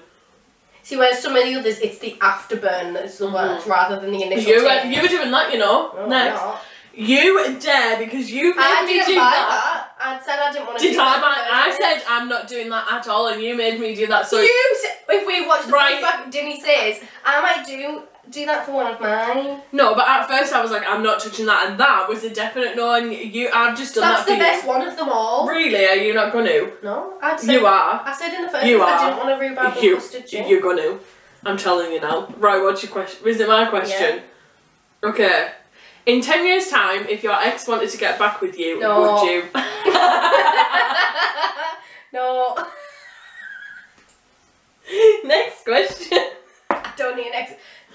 See, whereas some of the others, it's the afterburn that's the mm-hmm. worst rather than the initial. You were you were doing that, you know. No, Next, you dare because you made I me didn't do that. that. I said I didn't want to Did do I that. buy? I said I'm not doing that at all, and you made me do that. So you if we watch the Right. right. back, Dinny says, I might do do that for one of mine. no, but at first I was like, I'm not touching that, and that was a definite no. And you, I've just done That's that the for best you. one of them all. Really? Are you not going to? No, I'd say You are. I said in the first You one I are. didn't want to rhubarb You, custard you're going to. I'm telling you now. Right, what's your question? Is it my question? Okay. In 10 years' time, if your ex wanted to get back with you, No. would you? no, Next question. I don't need an ex.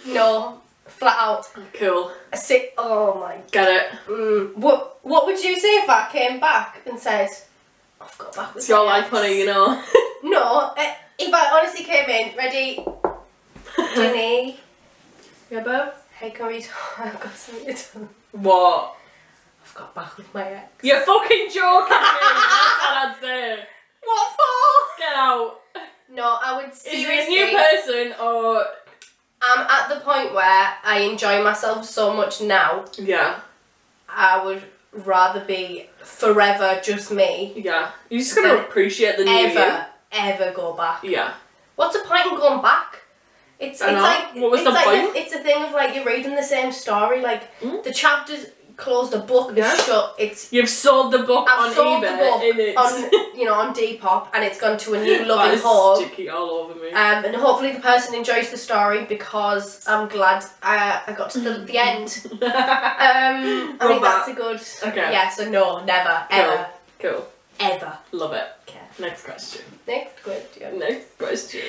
No, flat out. Cool. I sit. Oh my. Get it. Mm. What What would you say if I came back and said, I've got back with It's your life, honey, you know. No, uh, if I honestly came in ready, Dinny. yeah, Bev? Hey, can we talk? I've got something to tell. What? I've got back with my ex. You're fucking joking me. That's what I'd say. What for? Get out. No, I would Is seriously. it a new person or. I'm at the point where I enjoy myself so much now. Yeah, I would rather be forever just me. yeah. You just gotta appreciate the new Ever, ever go back. Yeah. What's the point in going back? It's, it's like What was it's the like point? it's a thing of like you're reading the same story. Like Mm. the chapters closed, the book Yeah. is shut. It's You've sold the book I've on sold eBay the book and on you know on Depop and it's gone to a new loving home. sticky all over me. Um, and hopefully the person enjoys the story because I'm glad I, I got to the, the end. Um, I Love think that. that's a good. Okay. Yeah. So no, never, ever, cool. ever. Love it. Okay. Next question. Next question. Next question.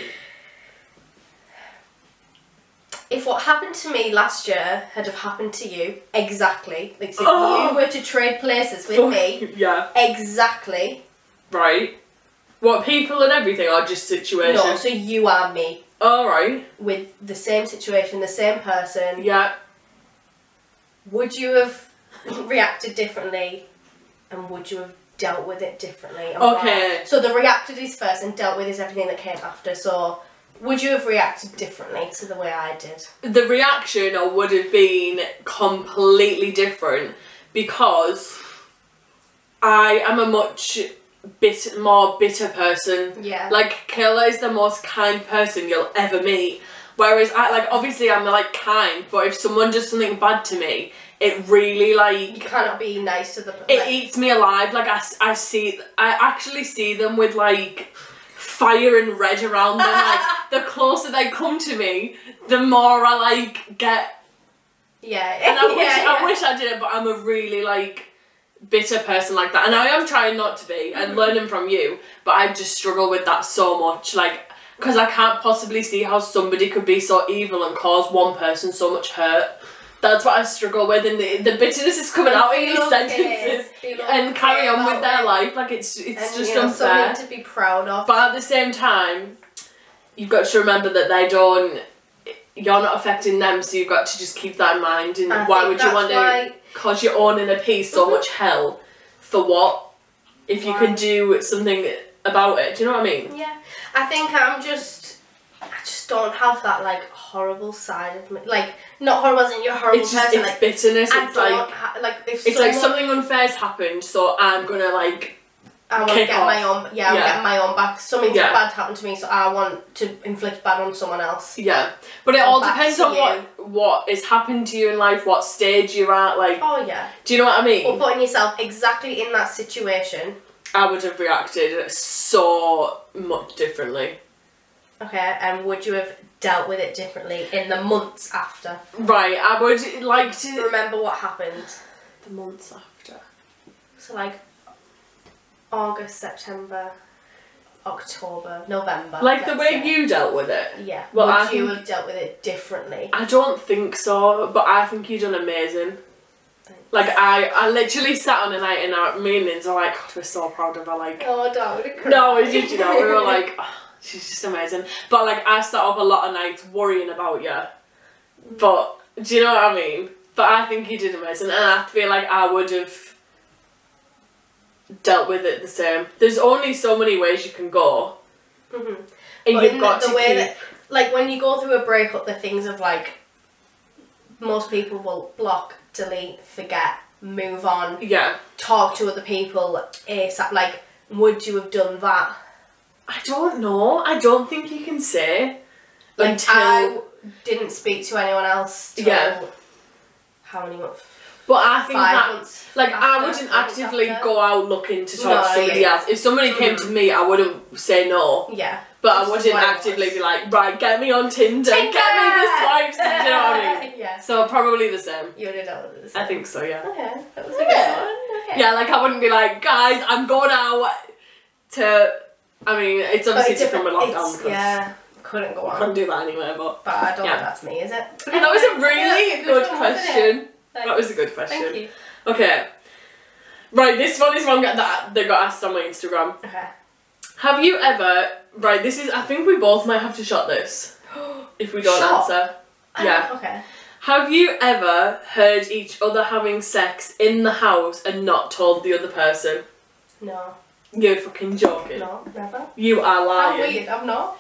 If what happened to me last year had have happened to you exactly, like so if Oh. you were to trade places with me Yeah. exactly, Right. What people and everything are just situations. no, so you are me Alright. with the same situation, the same person. Yeah. Would you have reacted differently, and would you have dealt with it differently? and why? Okay. So the reacted is first, and dealt with is everything that came after. So. Would you have reacted differently to the way I did? The reaction would have been completely different because I am a much bit more bitter person. Yeah. Like Kayla is the most kind person you'll ever meet. Whereas I like obviously I'm like kind, but if someone does something bad to me, it really you like cannot be nice to the. it like, eats me alive. Like I, I see I actually see them with like fire and red around them. like the closer they come to me, the more I like get. Yeah. And I yeah, wish yeah. I wish I did it, but I'm a really like bitter person like that, and I am trying not to be and mm-hmm. learning from you. But I just struggle with that so much, like because I can't possibly see how somebody could be so evil and cause one person so much hurt. That's what I struggle with, and the, the bitterness is coming out in these sentences and carry on with their it. life. Like it's it's And, just you know, unfair. Something to be proud of. But at the same time, you've got to remember that they don't. You're not affecting them, so you've got to just keep that in mind. And I why would you want why- to cause your own inner peace so Mhm. much hell for what? If you can do something about it, do you know what I mean? Yeah, I think I'm just, just don't have that like horrible side of me. Like not horrible as in you're horrible It's just person. it's like bitterness. I It's like ha- like if it's someone, like something unfair's happened, so I'm gonna like I want to get my own. Yeah, I'm Yeah. getting my own back. Something Yeah. bad happened to me, so I want to inflict bad on someone else. yeah. But it all depends on you. what has happened to you in life, what stage you're at. Like, Oh yeah, do you know what I mean? or putting yourself exactly in that situation. I would have reacted so much differently. Okay, and would you have dealt with it differently in the months after? Right, I would like to. Remember what happened. The months after. So like August, September, October, November. Like the way you dealt with it. Yeah. Well, Would I you think- have dealt with it differently? I don't think so, but I think you done amazing. Like I, I literally sat on a night and our Me and Linz are like, God, we're so proud of her. Like, Oh, don't. no, we did, you know, we were like, oh, she's just amazing. But like, I sat up a lot of nights worrying about you. But do you know what I mean? But I think you did amazing, and I feel like I would have dealt with it the same. There's only so many ways you can go, Mhm. and But you've got the way keep. that, like, when you go through a breakup, the things of like, most people will block, delete, forget, move on, yeah, talk to other people ASAP. Like, would you have done that? I don't know. I don't think you can say Like, until. I didn't speak to anyone else. Yeah. How many months? but I think Five that. Like I wouldn't actively after. go out looking to talk No, to somebody yeah. else. If somebody came to me, I wouldn't say no. Yeah. But I wouldn't actively be like, right, get me on Tinder, get me the swipes. Do you know what I mean? yeah. So probably the same. You would have done it. I think so. Yeah. Okay, that was a good one. Okay. Yeah, like I wouldn't be like, guys, I'm going out to. I mean, it's obviously it's different with lockdown because Yeah, couldn't go on. can't do that anywhere, But But I don't Yeah. think that's me, is it? that was a really Yeah, good, one, question. That was a good question. Thank you. Okay. Right, this one is one that they got asked on my Instagram. Okay. Have you ever right? This is I think we both might have to shot this if we don't Shot? answer. Uh, yeah. Okay. Have you ever heard each other having sex in the house and not told the other person? No. You're fucking joking. No. Never. You are lying. weird. I'm not.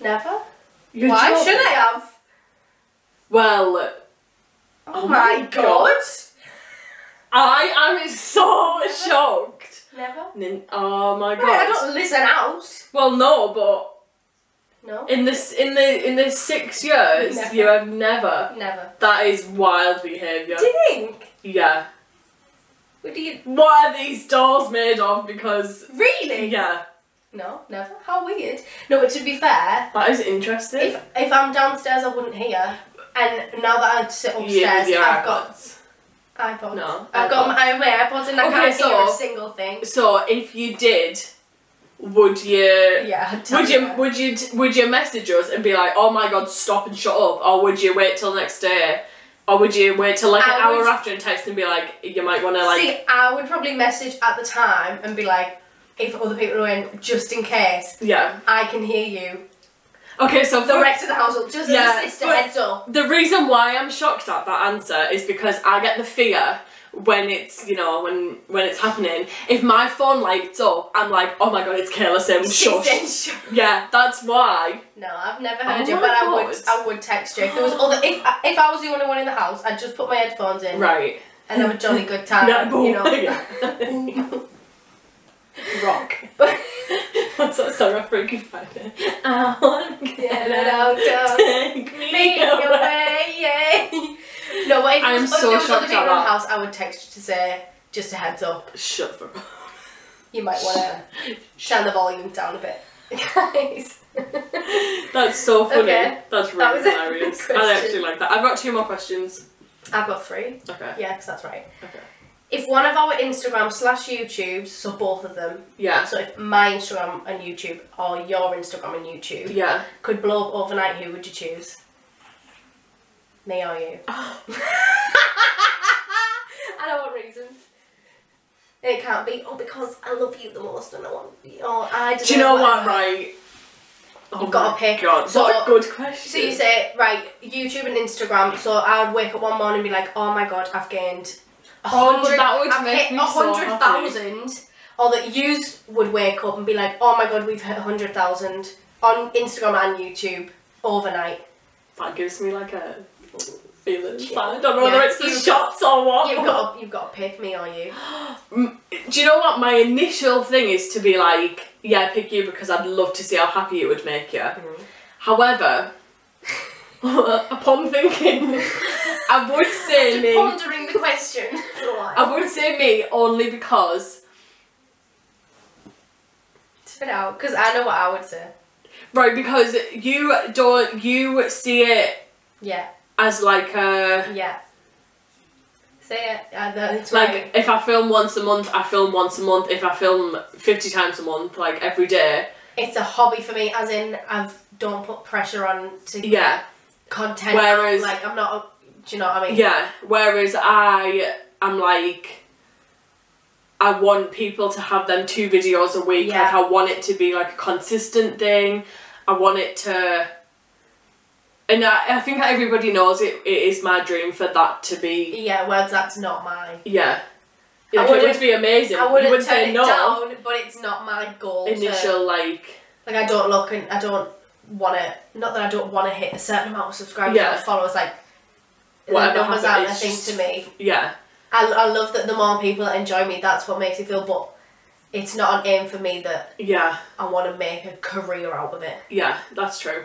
Never. You're Why joking. should I have? Well, Oh, Oh my my god. I am so shocked. Never. Nin- Oh my god. Right, I don't listen out. Well, no, but No. in this in the in the six years, Never. you have never. Never. That is wild behaviour. Do you think? Yeah. What do you? What are these dolls made of? Because Really? yeah, No. Never. How weird. No, but to be fair, that is interesting. if if I'm downstairs, I wouldn't hear. And now that I sit upstairs, I've got iPods. No, I've got iPods. my, my AirPods and I Okay, can't so- hear a single thing. So if you did, would you? Yeah. Would you would you would you message us and be like, oh my god, stop and shut up, or would you wait till next day, or would you wait till like an I hour would- after and text and be like, you might want to like, See, I would probably message at the time and be like, if other people are in, just in case, yeah. I can hear you. Okay, so The rest of the household, just Yeah, sister heads up. The reason why I'm shocked at that answer is because I get the fear when it's you know when when it's happening. If my phone lights up, I'm like, oh my god, it's Kayla saying shush. Yeah, that's why. No, I've never heard Oh you, but I would, I would text you if there was other. If if I was the only one in the house, I'd just put my headphones in Right. and have a jolly good time. Boom. you know. Yeah. Rock. But What's that song of Freaky Friday? I want to get no, out. no. Take me me away. away. No, but if, I'm it was, if so there was other shocked people in at the that. house, I would text you to say just a heads up. Shut the You might want to turn the volume down a bit, guys. That's so funny. Okay. That's That really was hilarious. I actually like that. I've got two more questions. I've got three. Okay. Yeah, because that's right. Okay. If one of our Instagram slash YouTubes, so both of them, Yeah. so if my Instagram and YouTube or your Instagram and YouTube Yeah. could blow up overnight, who would you choose? Me or you? Oh. I don't want reasons. It can't be, oh, because I love you the most and I want you. Oh, I Do you know what, right? Oh You've gotta my pick. God, So- what a good question. So you say, right, YouTube and Instagram, so I would wake up one morning and be like, oh my god, I've gained a Oh, hundred, that would I've make hit a so hundred thousand. Or that yous would wake up and be like, oh my god, we've hit a hundred thousand on Instagram and YouTube overnight. that gives me like a feeling inside. Yeah. I don't know whether Yeah, it's the you've shots or what. You've got to, you've got to pick me are you. Do you know what? My initial thing is to be like, yeah, pick you because I'd love to see how happy it would make you. Mm-hmm. However, upon thinking, I would say me. Pondering the question for a while. I would say me only because Spit out, because I know what I would say. right because you don't you see it Yeah, as like a yeah. Say it. Uh, that's like right. if I film once a month, I film once a month. If I film fifty times a month, like every day, It's a hobby for me, as in I don't put pressure on to yeah. content. Whereas- like I'm not Do you know what I mean? Yeah. Whereas I am like, I want people to have them two videos a week. Yeah. Like I want it to be like a consistent thing. I want it to. And I, I think everybody knows it, it is my dream for that to be. Yeah, well, that's not mine. Yeah. I Like, it would wouldn't- be amazing. I wouldn't wouldn't turn say it no. down, but it's not my goal. to- Initial, like. like I don't look and I don't want to. Not that I don't want to hit a certain amount of subscribers Yeah. or followers. Like Whatever the numbers happens, aren't a it's thing just- to me. Yeah. I, I love that the more people that enjoy me, that's what makes me feel. But it's not an aim for me that Yeah. I want to make a career out of it. Yeah. That's true.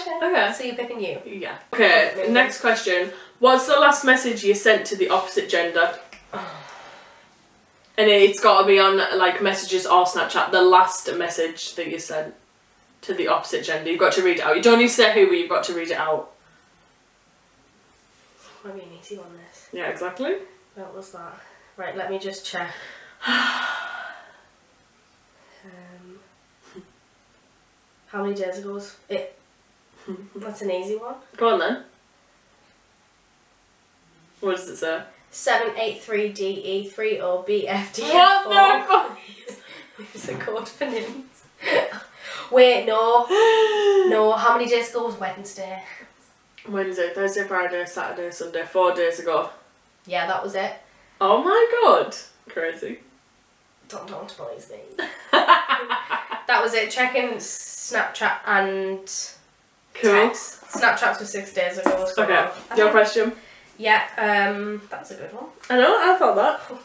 Okay. Okay. So you're picking you. Yeah. Okay, next question. What's the last message you sent to the opposite gender? And it's got to be on like messages or Snapchat. The last message that you sent to the opposite gender. You've got to read it out. You don't need to say who, but you've got to read it out. Might be an easy one. This. Yeah, exactly. What was that? Right. Let me just check. Um, how many days ago was it? That's an easy one. Go on then. What does it say? Seven eight three D E three O B F D What the four. fuck? It's a code for names. Wait, no, no. How many days ago was Wednesday? Wednesday, Thursday, Friday, Saturday, Sunday. Four days ago. Yeah, that was it. Oh my god. Crazy. Don't don't please me. That was it. Checking Snapchat and Cool. text. Snapchats were six days ago. So Okay, your think- question. Yeah, um, that's a good one. I know, I thought that.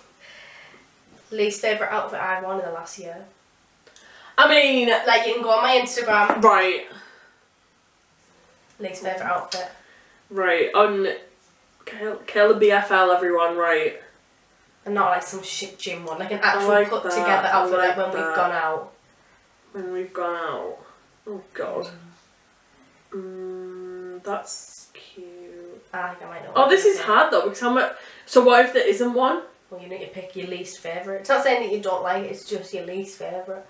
Least favorite outfit I've worn in the last year. I mean, Like you can go on my Instagram. right, Least favorite outfit. right, on Kayla BFL, everyone, right. And not like some shit gym one, like an actual like put that, together outfit like like when that. we've gone out. When we've gone out. Oh god. Mm, Mm, that's cute. I think I might know. Oh, this is hard though because I'm a, So what if there isn't one? Well, you need to pick your least favourite. It's not saying that you don't like it, it's just your least favourite.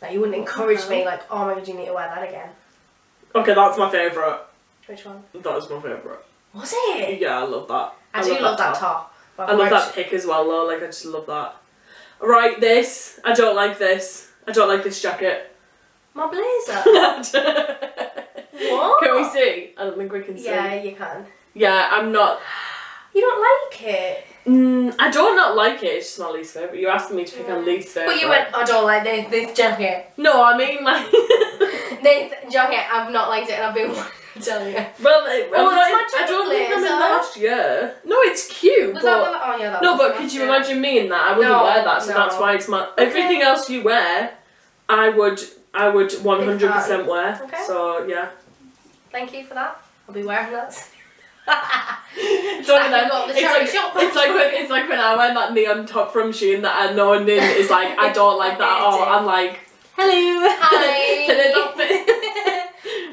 Like, you wouldn't encourage me, like, oh my god, you need to wear that again. Okay, that's my favourite. Which one? That was my favourite. Was it? Yeah, I love that. I, do love that top. but I love that pick as well though, like I just love that. Right, this. I don't like this. I don't like this jacket. My blazer. What? Can we see? I don't think we can see. Yeah, you can. Yeah, I'm not. You don't like it. Mm, I don't not like it. It's just my least favorite. You're asking me to pick a least favorite. But you went, I don't like this, this jacket. No, I mean like. This jacket, I've not liked it and I've been wanting to tell you. well, it, Oh, it's not- my I don't think I'm in last year. No, it's cute. Was but that the, oh yeah, that no, but could you year. imagine me in that? I wouldn't No, wear that, so no. that's why it's my. Everything else you wear, I would. I would 100% wear. Okay. So yeah. Thank you for that. I'll be wearing that. It's one of them. Got the It's like, shop. it's like when it's like when I wear that neon top from Shein that I know and is like I don't like that at all. Oh, I'm like, hello, Hi.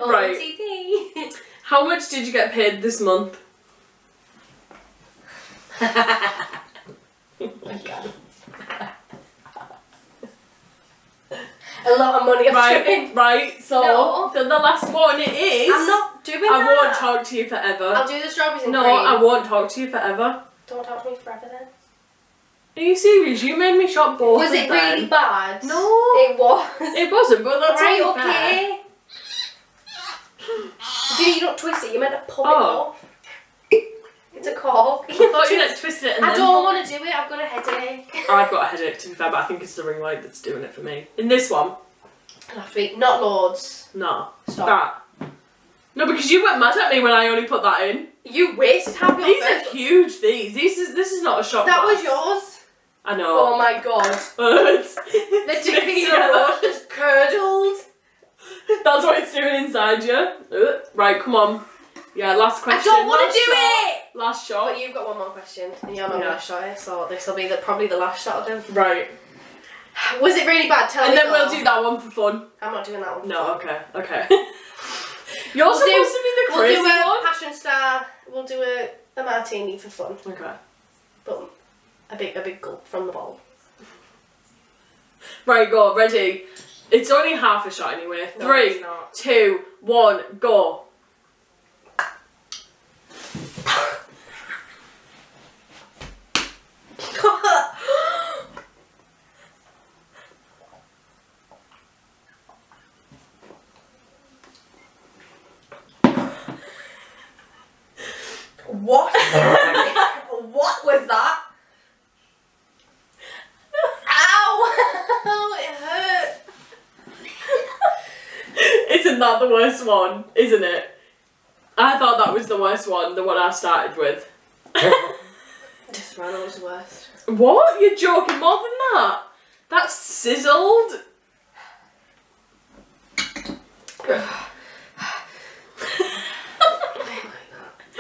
Oh, Right. How much did you get paid this month? A lot of money I'm Right, doing. right. So No. for the last one, it is. I'm not doing I that. won't talk to you forever. I'll do the strawberries and no, cream. I won't talk to you forever. Don't talk to me forever then. Are you serious? You made me shop both. Was it them. really bad? No. It was. It wasn't, but that's right, fair. okay. Dude, you don't twist it. You meant to pop Oh. it off. It's a cork. I thought you like twisted it and I then don't want to do it. I've got a headache. I've got a headache to be fair, but I think it's the ring light that's doing it for me. In this one, Last week, not Lords. no. Stop. That. No, because you went mad at me when I only put that in. You wasted half your These first. are huge. These. This is this is not a shot. That was yours. I know. Oh my god. It's- The tequila together. just curdled. That's what it's doing inside you. Right, come on. Yeah, last question. I question. don't want to do shot. it. Last shot. But you've got one more question, and you're not Yeah. gonna shot it, so this will be the probably the last shot of them. Right. Was it really bad? Tell And me. then though. we'll do that one for fun. I'm not doing that one. No, okay, okay. You're We'll supposed do- to be the We'll crazy do a one. passion star. We'll do a, a martini for fun, Okay. but a big a big gulp from the bowl. Right, go. Ready. It's only half a shot anyway. No, Three, it's not. two, one, go. What? what was that? Ow! it hurt. Isn't that the worst one? Isn't it? I thought that was the worst one, the one I started with. Run was the worst. What? You're joking more than that? That's sizzled.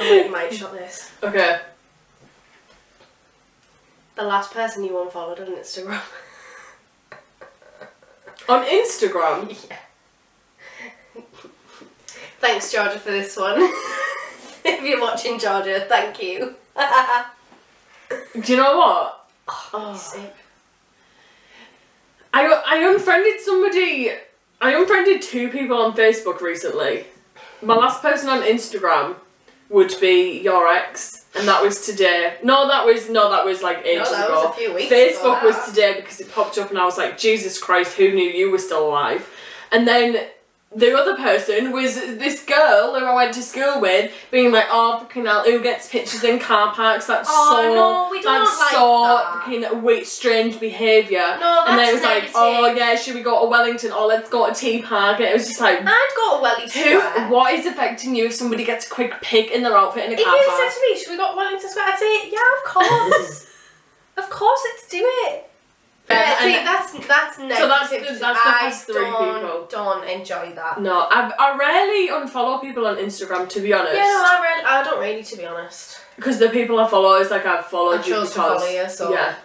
I might shot this. Okay. The last person you unfollowed on Instagram. On Instagram. yeah. Thanks, Georgia, for this one. if you're watching, Georgia, thank you. Do you know what? oh, sick. I I unfriended somebody. I unfriended two people on Facebook recently. My last person on Instagram would be your ex, and that was today. No, that was no, that was like ages that ago. was a few weeks Facebook ago, was today because it popped up, and I was like, Jesus Christ, who knew you were still alive? And then the other person was this girl who I went to school with, being like, "Oh, fucking hell, who gets pictures in car parks? That's Oh, so no, that's like so that." fucking weird, strange behaviour. No, and then it was like, "Oh yeah, should we go to Wellington? Or let's go to Tea Park?" And it was just like, I'd go to Wellington. who? Square. What is affecting you if somebody gets a quick pic in their outfit in a If car you park? said to me, should we go to Wellington Square? I'd say, yeah, of course. of course, let's do it. Yeah, Um, see, that's that's negative. So that's the- that's the I three don't, people. don't enjoy that. No, I, I rarely unfollow people on Instagram to be honest. Yeah, no, I, really, I don't really, to be honest. Because the people I follow is like I've followed I you chose to because follow you, so- yeah,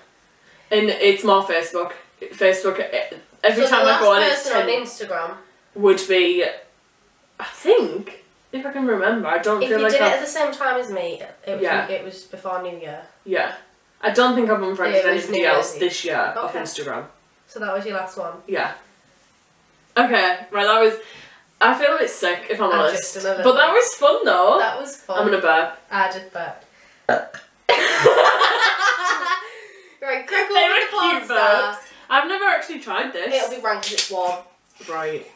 and it's more Facebook. Facebook. eh, Every so time I go on, it's person on Instagram. would be. I think if I can remember, I don't If feel you like did it at the same time as me, it was Yeah. it was before New Year. yeah. I don't think I've unfriended it was anybody New else Year's this year off Okay. Instagram. So that was your last one. Yeah. Okay, right. That was. I feel a bit sick if I'm I honest, just but that was fun though. That was fun. I'm gonna burp. I did that. right, crackle They with were the cute porn. I've never actually tried this. It'll be rank because it's warm. Right.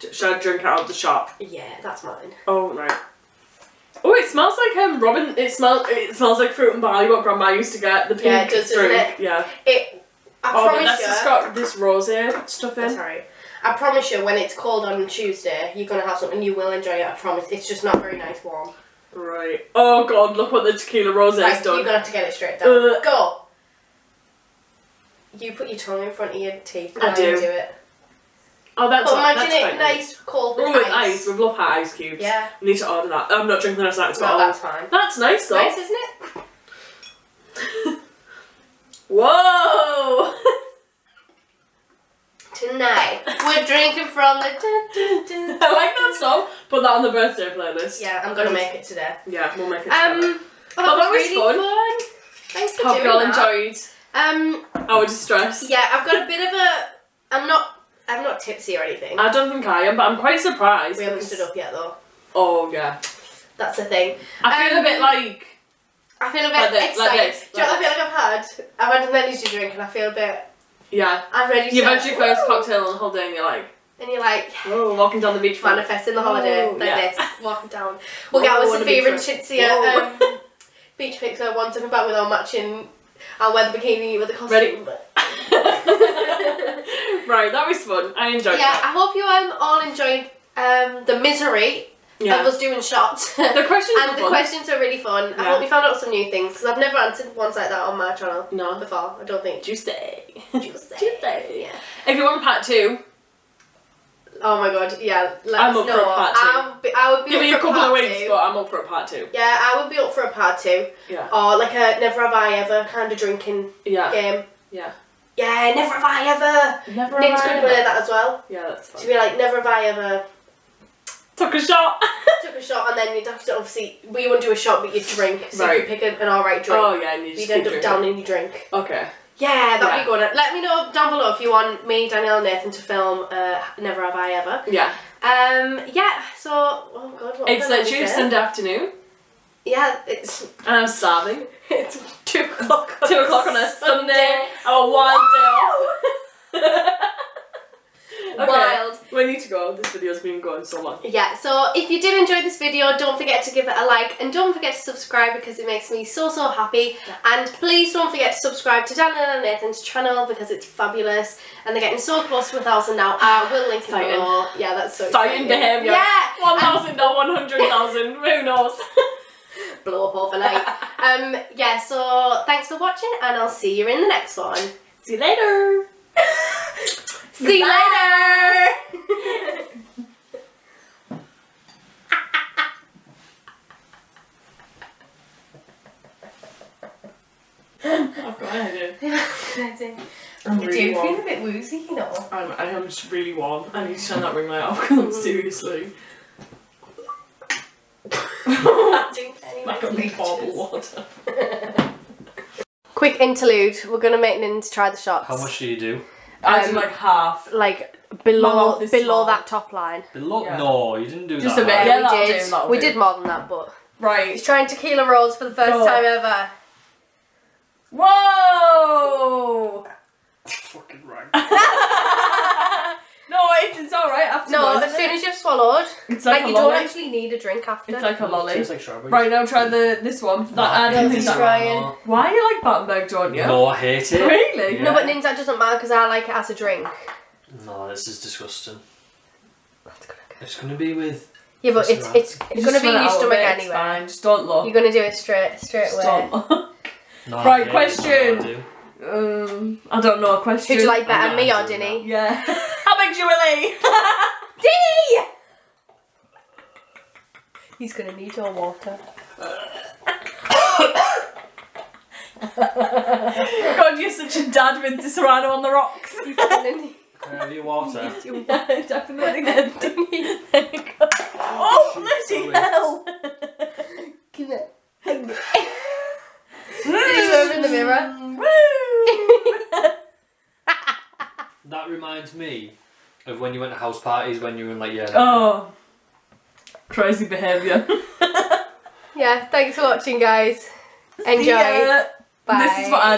D- Should I drink it out of the shop? Yeah, that's mine. Oh right. Oh, it smells like um Robin. It smells. It smells like fruit and barley. What Grandma used to get the pink Yeah, it does, it? Yeah. It. I oh, but promise that's you. just got this rosé stuff in. alright. I promise you, when it's cold on Tuesday, you're gonna have something you will enjoy it. I promise. It's just not very nice warm. Right. Oh God! Look what the tequila rosé Right, has done. you're gonna have to get it straight down. Uh. Go. You put your tongue in front of your teeth. I do. do it. Oh, that's But imagine that's it fine. nice, cold with Oh, with ice. ice. We've love hot ice cubes. Yeah. We need to order that. I'm not drinking the rest of that. It's No, got that's all- fine. That's nice though. Nice, isn't it? Whoa! Tonight we're drinking from the. I like that song. Put that on the birthday playlist. Yeah, I'm gonna make it today. Yeah, we'll make it. Um, together. oh, that was really fun. fun. Thanks for Hope doing you all that. enjoyed Um, our distress. yeah, I've got a bit of a. I'm not. I'm not tipsy or anything. I don't think I am, but I'm quite surprised. we haven't because- stood up yet though. Oh yeah. That's the thing. I feel Um, a bit like I feel a bit Like this, like excited. this, Do you know what I feel like I've had? I've had an energy drink and I feel a bit. yeah. I'm ready to. You've had your first Woo! cocktail on the whole day and you're like, And you're like, oh, walking down the beach. front. manifesting the holiday like yeah. this, walking down. We'll Whoa, get our on a beach Sophia and. Chintzy um, beach pics I want to come back with our matching. I'll wear the bikini with the costume. Ready? right, that was fun. I enjoyed Yeah, that. I hope you um, all enjoyed um, the misery Yeah. of us doing shots. The questions and were the fun. questions are really fun. I hope you found out some new things because I've never answered ones like that on my channel No. before. I don't think. Juicy. Juicy. Yeah. If you want part two, Oh my god. Yeah. Let I'm up for a part two. I would be, I would be give up me for a couple of weeks, two. but I'm up for a part two. Yeah, I would be up for a part two. Yeah. Or like a never have I ever kind of drinking Yeah. game. Yeah. Yeah, never have I ever. Never Nick's have I gonna ever. that as well. Yeah, that's fine. To be like, never have I ever Took a shot. took a shot and then you'd have to obviously we wouldn't do a shot but you'd drink. So Right. you could pick an, an alright drink. oh yeah, and you just You'd keep end up drinking. downing your drink. Okay. Yeah, that'd Yeah. be good. Let me know down below if you want me, Danielle, and Nathan to film uh, Never Have I Ever. Yeah. Um, yeah. So, oh god, what It's literally? Sunday afternoon, Yeah, it's and I'm starving. it's two o'clock. on Two o'clock on a Sunday. Oh, a wild day off. Wild. We need to go. This video's been going so long. Yeah, so if you did enjoy this video, don't forget to give it a like and don't forget to subscribe because it makes me so, so happy. And please don't forget to subscribe to Danielle and Nathan's channel because it's fabulous and they're getting so close to a thousand now. Uh, I will link it below. Yeah, that's so Exciting behaviour. Yeah! 1,000 or 100,000. Who knows? Blow up overnight. um, yeah, so thanks for watching and I'll see you in the next one. See you later. See you later! I've got an idea. I'm You really do warm. feel a bit woozy, you know. I'm, I am just really warm. I need to turn that ring light off. Seriously. Like a bottle water. Quick interlude. We're gonna make Nins try the shots. How much do you do? I Um, did like half. Like below mouth is below small. that top line. Below? Yeah. No, you didn't do Just that. a bit, yeah. we that'll did. do, that'll we do. did more than that, but Right. he's Right. trying tequila rose for the first Go. time ever. Whoa! Fucking right. no, it's, it's alright after No, as soon as you've swallowed, It's like, like, you lolly. don't actually need a drink after. It's like a lolly. Tastes like strawberries. Right, now try the this one. Oh, that, I don't think he's that. trying. Why do you like Battenberg, don't you? No, I hate it. Really? Yeah. no, but Nins, that doesn't matter because I like it as a drink. No, this is disgusting. That's gonna go. It's gonna be with. Yeah, but That's it's it's it's gonna be in smell it your out a stomach it's anyway. Fine. Just don't look. You're gonna do it straight straight Just away. don't look. No, I Right, question. I do. Um, I don't know. a Question. Who'd you like better, I'm me or doing Dinny? Yeah. How big's your willy? Dinny! He's gonna need your water. God, you're such a dad with the Serrano on the rocks. He's gonna need Can I have your water? yeah, definitely good. There you go. Oh, bloody Sorry. hell! Give it. Did you over in the mirror? That reminds me of when you went to house parties when you were in like yeah. Oh, crazy behaviour. Yeah, thanks for watching guys. Enjoy. See ya. Bye. This is what I